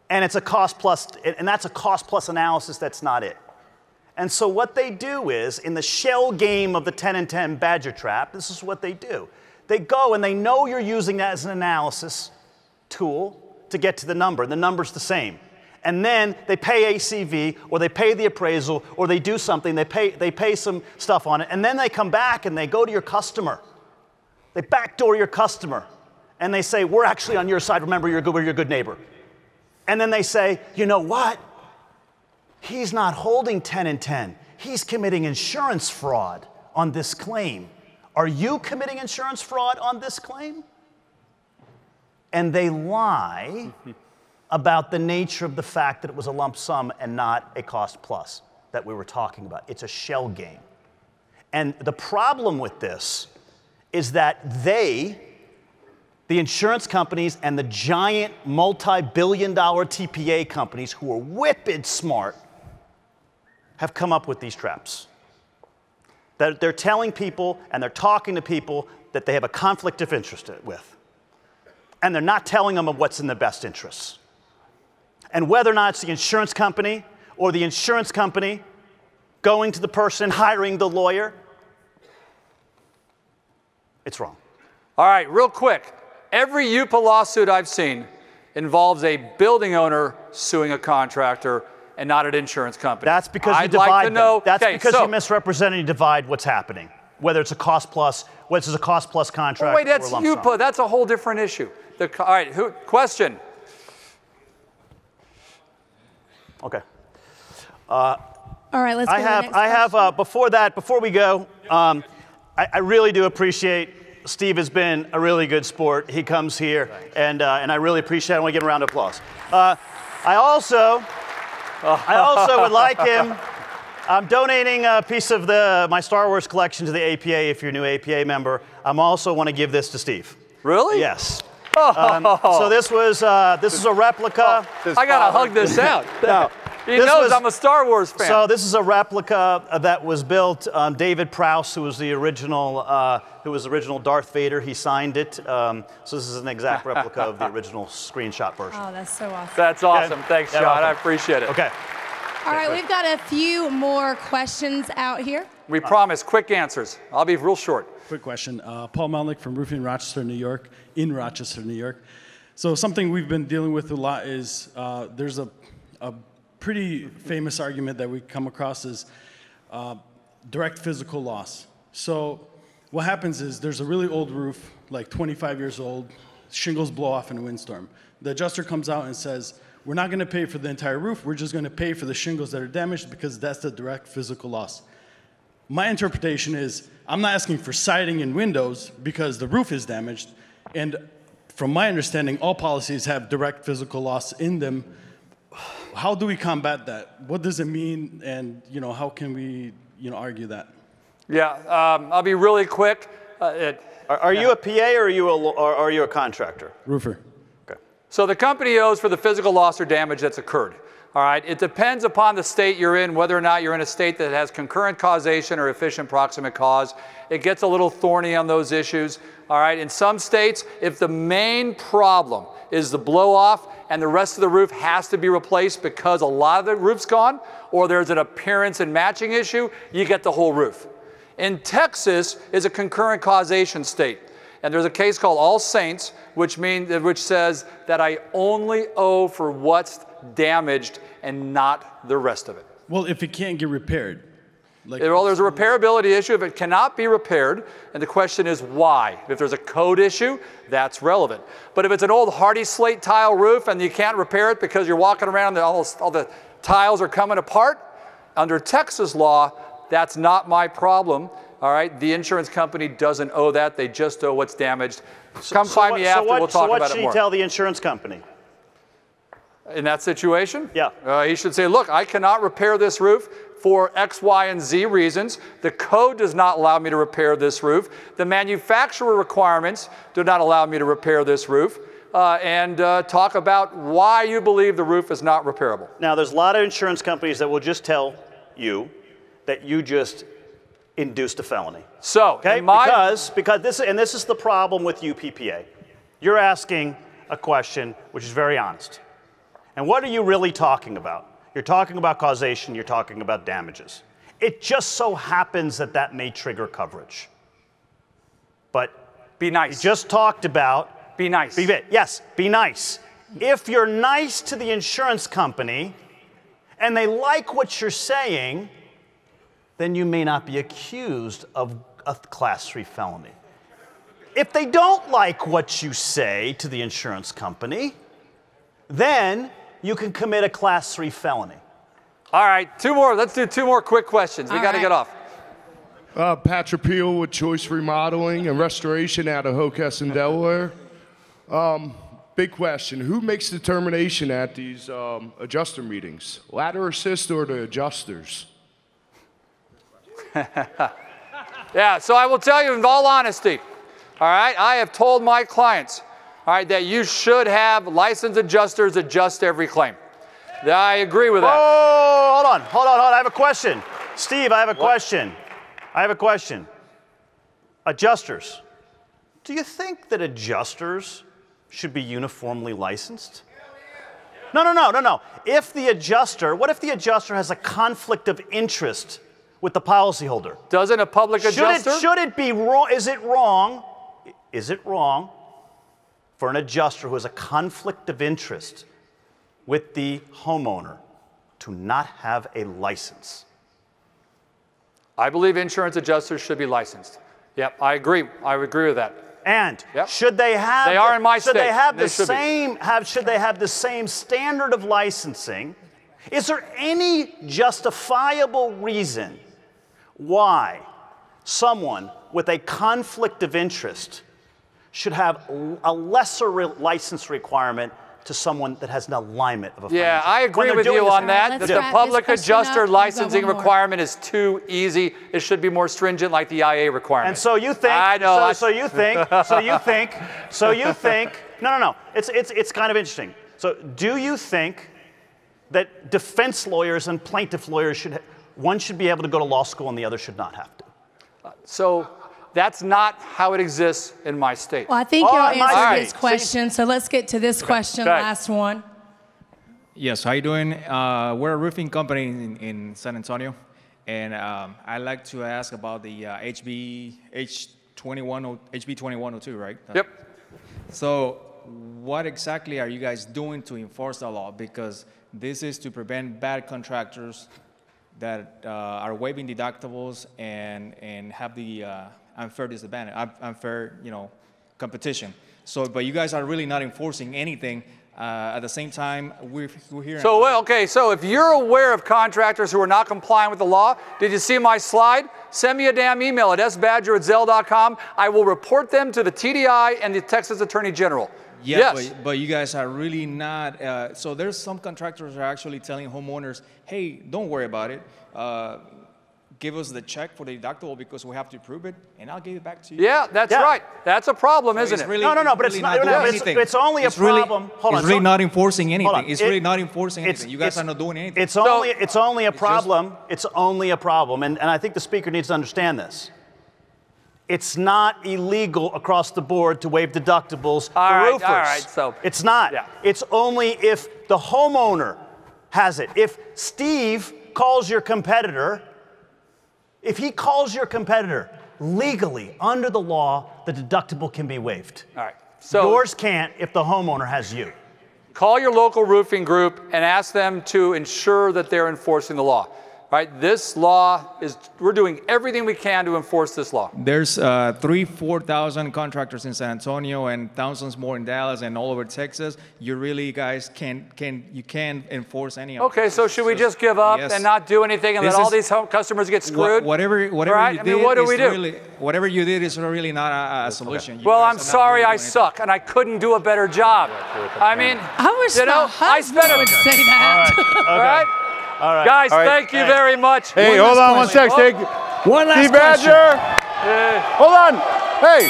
and it's a cost plus, and that's a cost plus analysis. That's not it. And so what they do is, in the shell game of the 10 and 10 Badger Trap, this is what they do. They go and they know you're using that as an analysis tool to get to the number, and the number's the same. And then they pay ACV, or they pay the appraisal, or they do something, they pay, they pay some stuff on it, and then they come back and they go to your customer. They backdoor your customer, and they say, We're actually on your side. Remember, you're good, we're your good neighbor. And then they say, You know what? He's not holding 10 and 10. He's committing insurance fraud on this claim. Are you committing insurance fraud on this claim? And they lie about the nature of the fact that it was a lump sum and not a cost plus that we were talking about. It's a shell game. And the problem with this is that they the insurance companies and the giant multi billion dollar TPA companies who are whipped smart have come up with these traps. That they're telling people and they're talking to people that they have a conflict of interest with. And they're not telling them of what's in the best interests. And whether or not it's the insurance company or the insurance company going to the person hiring the lawyer, it's wrong. All right, real quick. Every UPA lawsuit I've seen involves a building owner suing a contractor and not an insurance company. That's because you I'd divide like to them. know. That's okay, because so, you misrepresent and you divide what's happening. Whether it's a cost plus, whether it's a cost plus contract. Oh, wait, that's or a UPA. That's a whole different issue. The, all right, who, question. Okay. All right, let's go I to the have, next I have. Uh, before that, before we go, um, I, I really do appreciate. Steve has been a really good sport. He comes here, and uh, and I really appreciate. it. I want to give him a round of applause. Uh, I also, I also would like him. I'm donating a piece of the my Star Wars collection to the APA. If you're a new APA member, I'm also want to give this to Steve. Really? Yes. Um, so this was uh, this is a replica. I gotta hug this out. No, He this knows was- I'm a Star Wars fan. So this is a replica that was built. Um, David Prowse, who was the original, uh, who was the original Darth Vader, he signed it. Um, so this is an exact replica of the original screenshot version. Oh, that's so awesome. That's awesome. Thanks, Yeah, John. welcome. I appreciate it. Okay. All right, we've got a few more questions out here. We promise quick answers. I'll be real short. Quick question. Uh, Paul Melnick from Roofing Rochester, New York, in Rochester, New York. So something we've been dealing with a lot is uh, there's a, a pretty famous argument that we come across is uh, direct physical loss. So what happens is there's a really old roof, like 25 years old, shingles blow off in a windstorm. The adjuster comes out and says, we're not going to pay for the entire roof, we're just going to pay for the shingles that are damaged because that's the direct physical loss. My interpretation is I'm not asking for siding and windows because the roof is damaged. And from my understanding, all policies have direct physical loss in them. How do we combat that? What does it mean? And you know, how can we you know, argue that? Yeah, um, I'll be really quick. Uh, it, Are, are you a PA or are you a, or are you a contractor? Roofer. Okay. So the company owes for the physical loss or damage that's occurred. All right, it depends upon the state you're in, whether or not you're in a state that has concurrent causation or efficient proximate cause. It gets a little thorny on those issues. All right, in some states, if the main problem is the blow off and the rest of the roof has to be replaced because a lot of the roof's gone, or there's an appearance and matching issue, you get the whole roof. In Texas is a concurrent causation state. And there's a case called All Saints, which means which says that I only owe for what's damaged and not the rest of it. Well, if it can't get repaired, like Well, there's a repairability issue if it cannot be repaired, and the question is why. If there's a code issue, that's relevant. But if it's an old hardy slate tile roof and you can't repair it because you're walking around and all, all the tiles are coming apart, under Texas law, that's not my problem. All right, the insurance company doesn't owe that; they just owe what's damaged. Come So find what- me so after. what, we'll so talk what about should it he more. tell the insurance company? In that situation? Yeah. Uh, he should say, look, I cannot repair this roof for X, Y, and Z reasons. The code does not allow me to repair this roof. The manufacturer requirements do not allow me to repair this roof. Uh, and uh, talk about why you believe the roof is not repairable. Now, there's a lot of insurance companies that will just tell you that you just induced a felony. So, Okay, my, because because this and this is the problem with UPPA. You're asking a question which is very honest. And what are you really talking about? You're talking about causation. You're talking about damages. It just so happens that that may trigger coverage. But be nice. you just talked about be nice. be yes, be nice. If you're nice to the insurance company and they like what you're saying, then you may not be accused of a class 3 felony. If they don't like what you say to the insurance company, then you can commit a class 3 felony. All right, two more. Let's do two more quick questions. We got to right. get off. Uh, Patrick Peel with Choice Remodeling and Restoration out of Hockessin Delaware. Um, big question. Who makes the determination at these um, adjuster meetings? Ladder assist or the adjusters? Yeah, so I will tell you in all honesty, all right, I have told my clients all right, that you should have licensed adjusters adjust every claim. I agree with that. Oh, hold on, hold on, hold on. I have a question. Steve, I have a question. I have a question. Adjusters. Do you think that adjusters should be uniformly licensed? No, no, no, no, no. If the adjuster, what if the adjuster has a conflict of interest with the policyholder? Doesn't a public Should adjuster? it, should it be wrong? Is it wrong? Is it wrong for an adjuster who has a conflict of interest with the homeowner to not have a license? I believe insurance adjusters should be licensed. Yep, I agree. I agree with that. And Yep. should they have They are in my should they have They the should be. same have should they have the same standard of licensing? Is there any justifiable reason why someone with a conflict of interest should have a lesser re- license requirement to someone that has an alignment of a Yeah, I agree with you on that. That the public adjuster. Licensing requirement is too easy. It should be more stringent, like the IA requirement. And so you think, I know. so, I- so you think, so you think, so you think, no, no, no, it's, it's, it's kind of interesting. So do you think that defense lawyers and plaintiff lawyers should, one should be able to go to law school and the other should not have to? So that's not how it exists in my state. Well, I think Oh, y'all I might- answered All his question, so let's get to this question, Okay. last one. Yes, how you doing? Uh, we're a roofing company in, in San Antonio, and um, I'd like to ask about the uh, HB H21 HB 2102, right? Yep. So, what exactly are you guys doing to enforce the law? Because this is to prevent bad contractors that uh, are waiving deductibles and and have the uh, unfair disadvantage, unfair you know competition. So, but you guys are really not enforcing anything. Uh, at the same time, we're, we're hearing. So, well, okay, so if you're aware of contractors who are not complying with the law, did you see my slide? Send me a damn email at sbadger at zelle.com. I will report them to the TDI and the Texas Attorney General. Yeah, yes. but, but you guys are really not. Uh, so there's some contractors are actually telling homeowners, "Hey, don't worry about it. Uh, give us the check for the deductible because we have to prove it, and I'll give it back to you." yeah, that's Yeah. right. That's a problem, So isn't it? really- No, no, no, but it's really not- doing no, it's- anything. it's only a really- problem- hold on, it's so- really not enforcing anything. It's It- really not enforcing anything. You guys are not doing anything. It's only, it's only a It's just- problem. It's only a problem. And, and I think the speaker needs to understand this. It's not illegal across the board to waive deductibles All for right, roofers. all right, so- it's not. Yeah. It's only if the homeowner has it. If Steve calls your competitor, if he calls your competitor legally under the law, the deductible can be waived. All right. So Yours can't if the homeowner has you. call your local roofing group and ask them to ensure that they're enforcing the law. Right? This law is, we're doing everything we can to enforce this law. There's uh, three, four thousand contractors in San Antonio and thousands more in Dallas and all over Texas. You really guys can't, can you can't enforce any of Okay, this. so should we just give up Yes. and not do anything and This let all these home customers get Wha- screwed? whatever whatever Right? you I did mean, what do is we do? really whatever you did is really not a, a solution. You well, I'm sorry really I anything. suck and I couldn't do a better job. I mean, I wish you know, my I husband spent a, would say that. all right? All right. Guys, All right. thank you very much. Hey, hold on one sec. Take oh. One last Steve question. Badger. Hold on. Hey.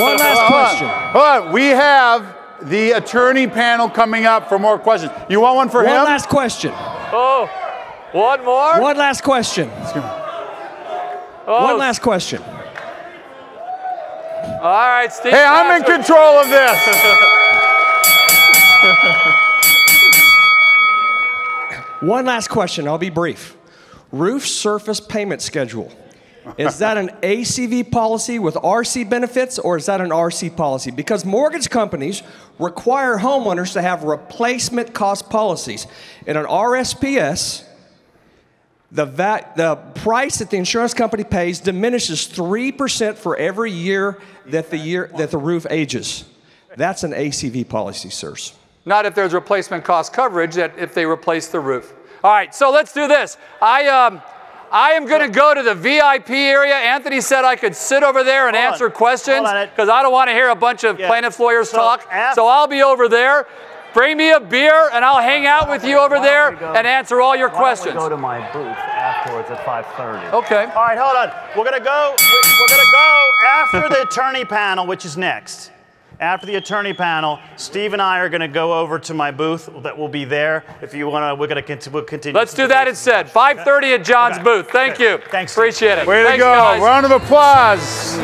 One last Hold on. question. Hold on. We have the attorney panel coming up for more questions. You want one for One him? One last question. Oh, one more? One last question. Oh, One last question. All right, Steve. Hey, I'm in control of this. One last question. I'll be brief. Roof surface payment schedule. Is that an ACV policy with RC benefits or is that an RC policy? Because mortgage companies require homeowners to have replacement cost policies. In an RSPS, the, the price that the insurance company pays diminishes 3% for every year that the, year that the roof ages. That's an ACV policy, sirs. Not if there's replacement cost coverage, that if they replace the roof. All right, so let's do this. I, um, I am going to go to the VIP area. Anthony said I could sit over there and Hold on. answer questions because I don't want to hear a bunch of Yeah. plaintiff lawyers So talk. so I'll be over there. Bring me a beer and I'll hang out with you over there and answer all your Why don't we questions. go to my booth afterwards at 5:30. Okay. All right, hold on. We're gonna go. We're gonna go after the attorney panel, which is next. After the attorney panel, Steve and I are going to go over to my booth that will be there. If you want to, we're going to continue. We'll continue. Let's do that instead. 5:30 at John's Okay. booth. Thank you. Thanks. Appreciate it. Way to go. guys. Round of applause.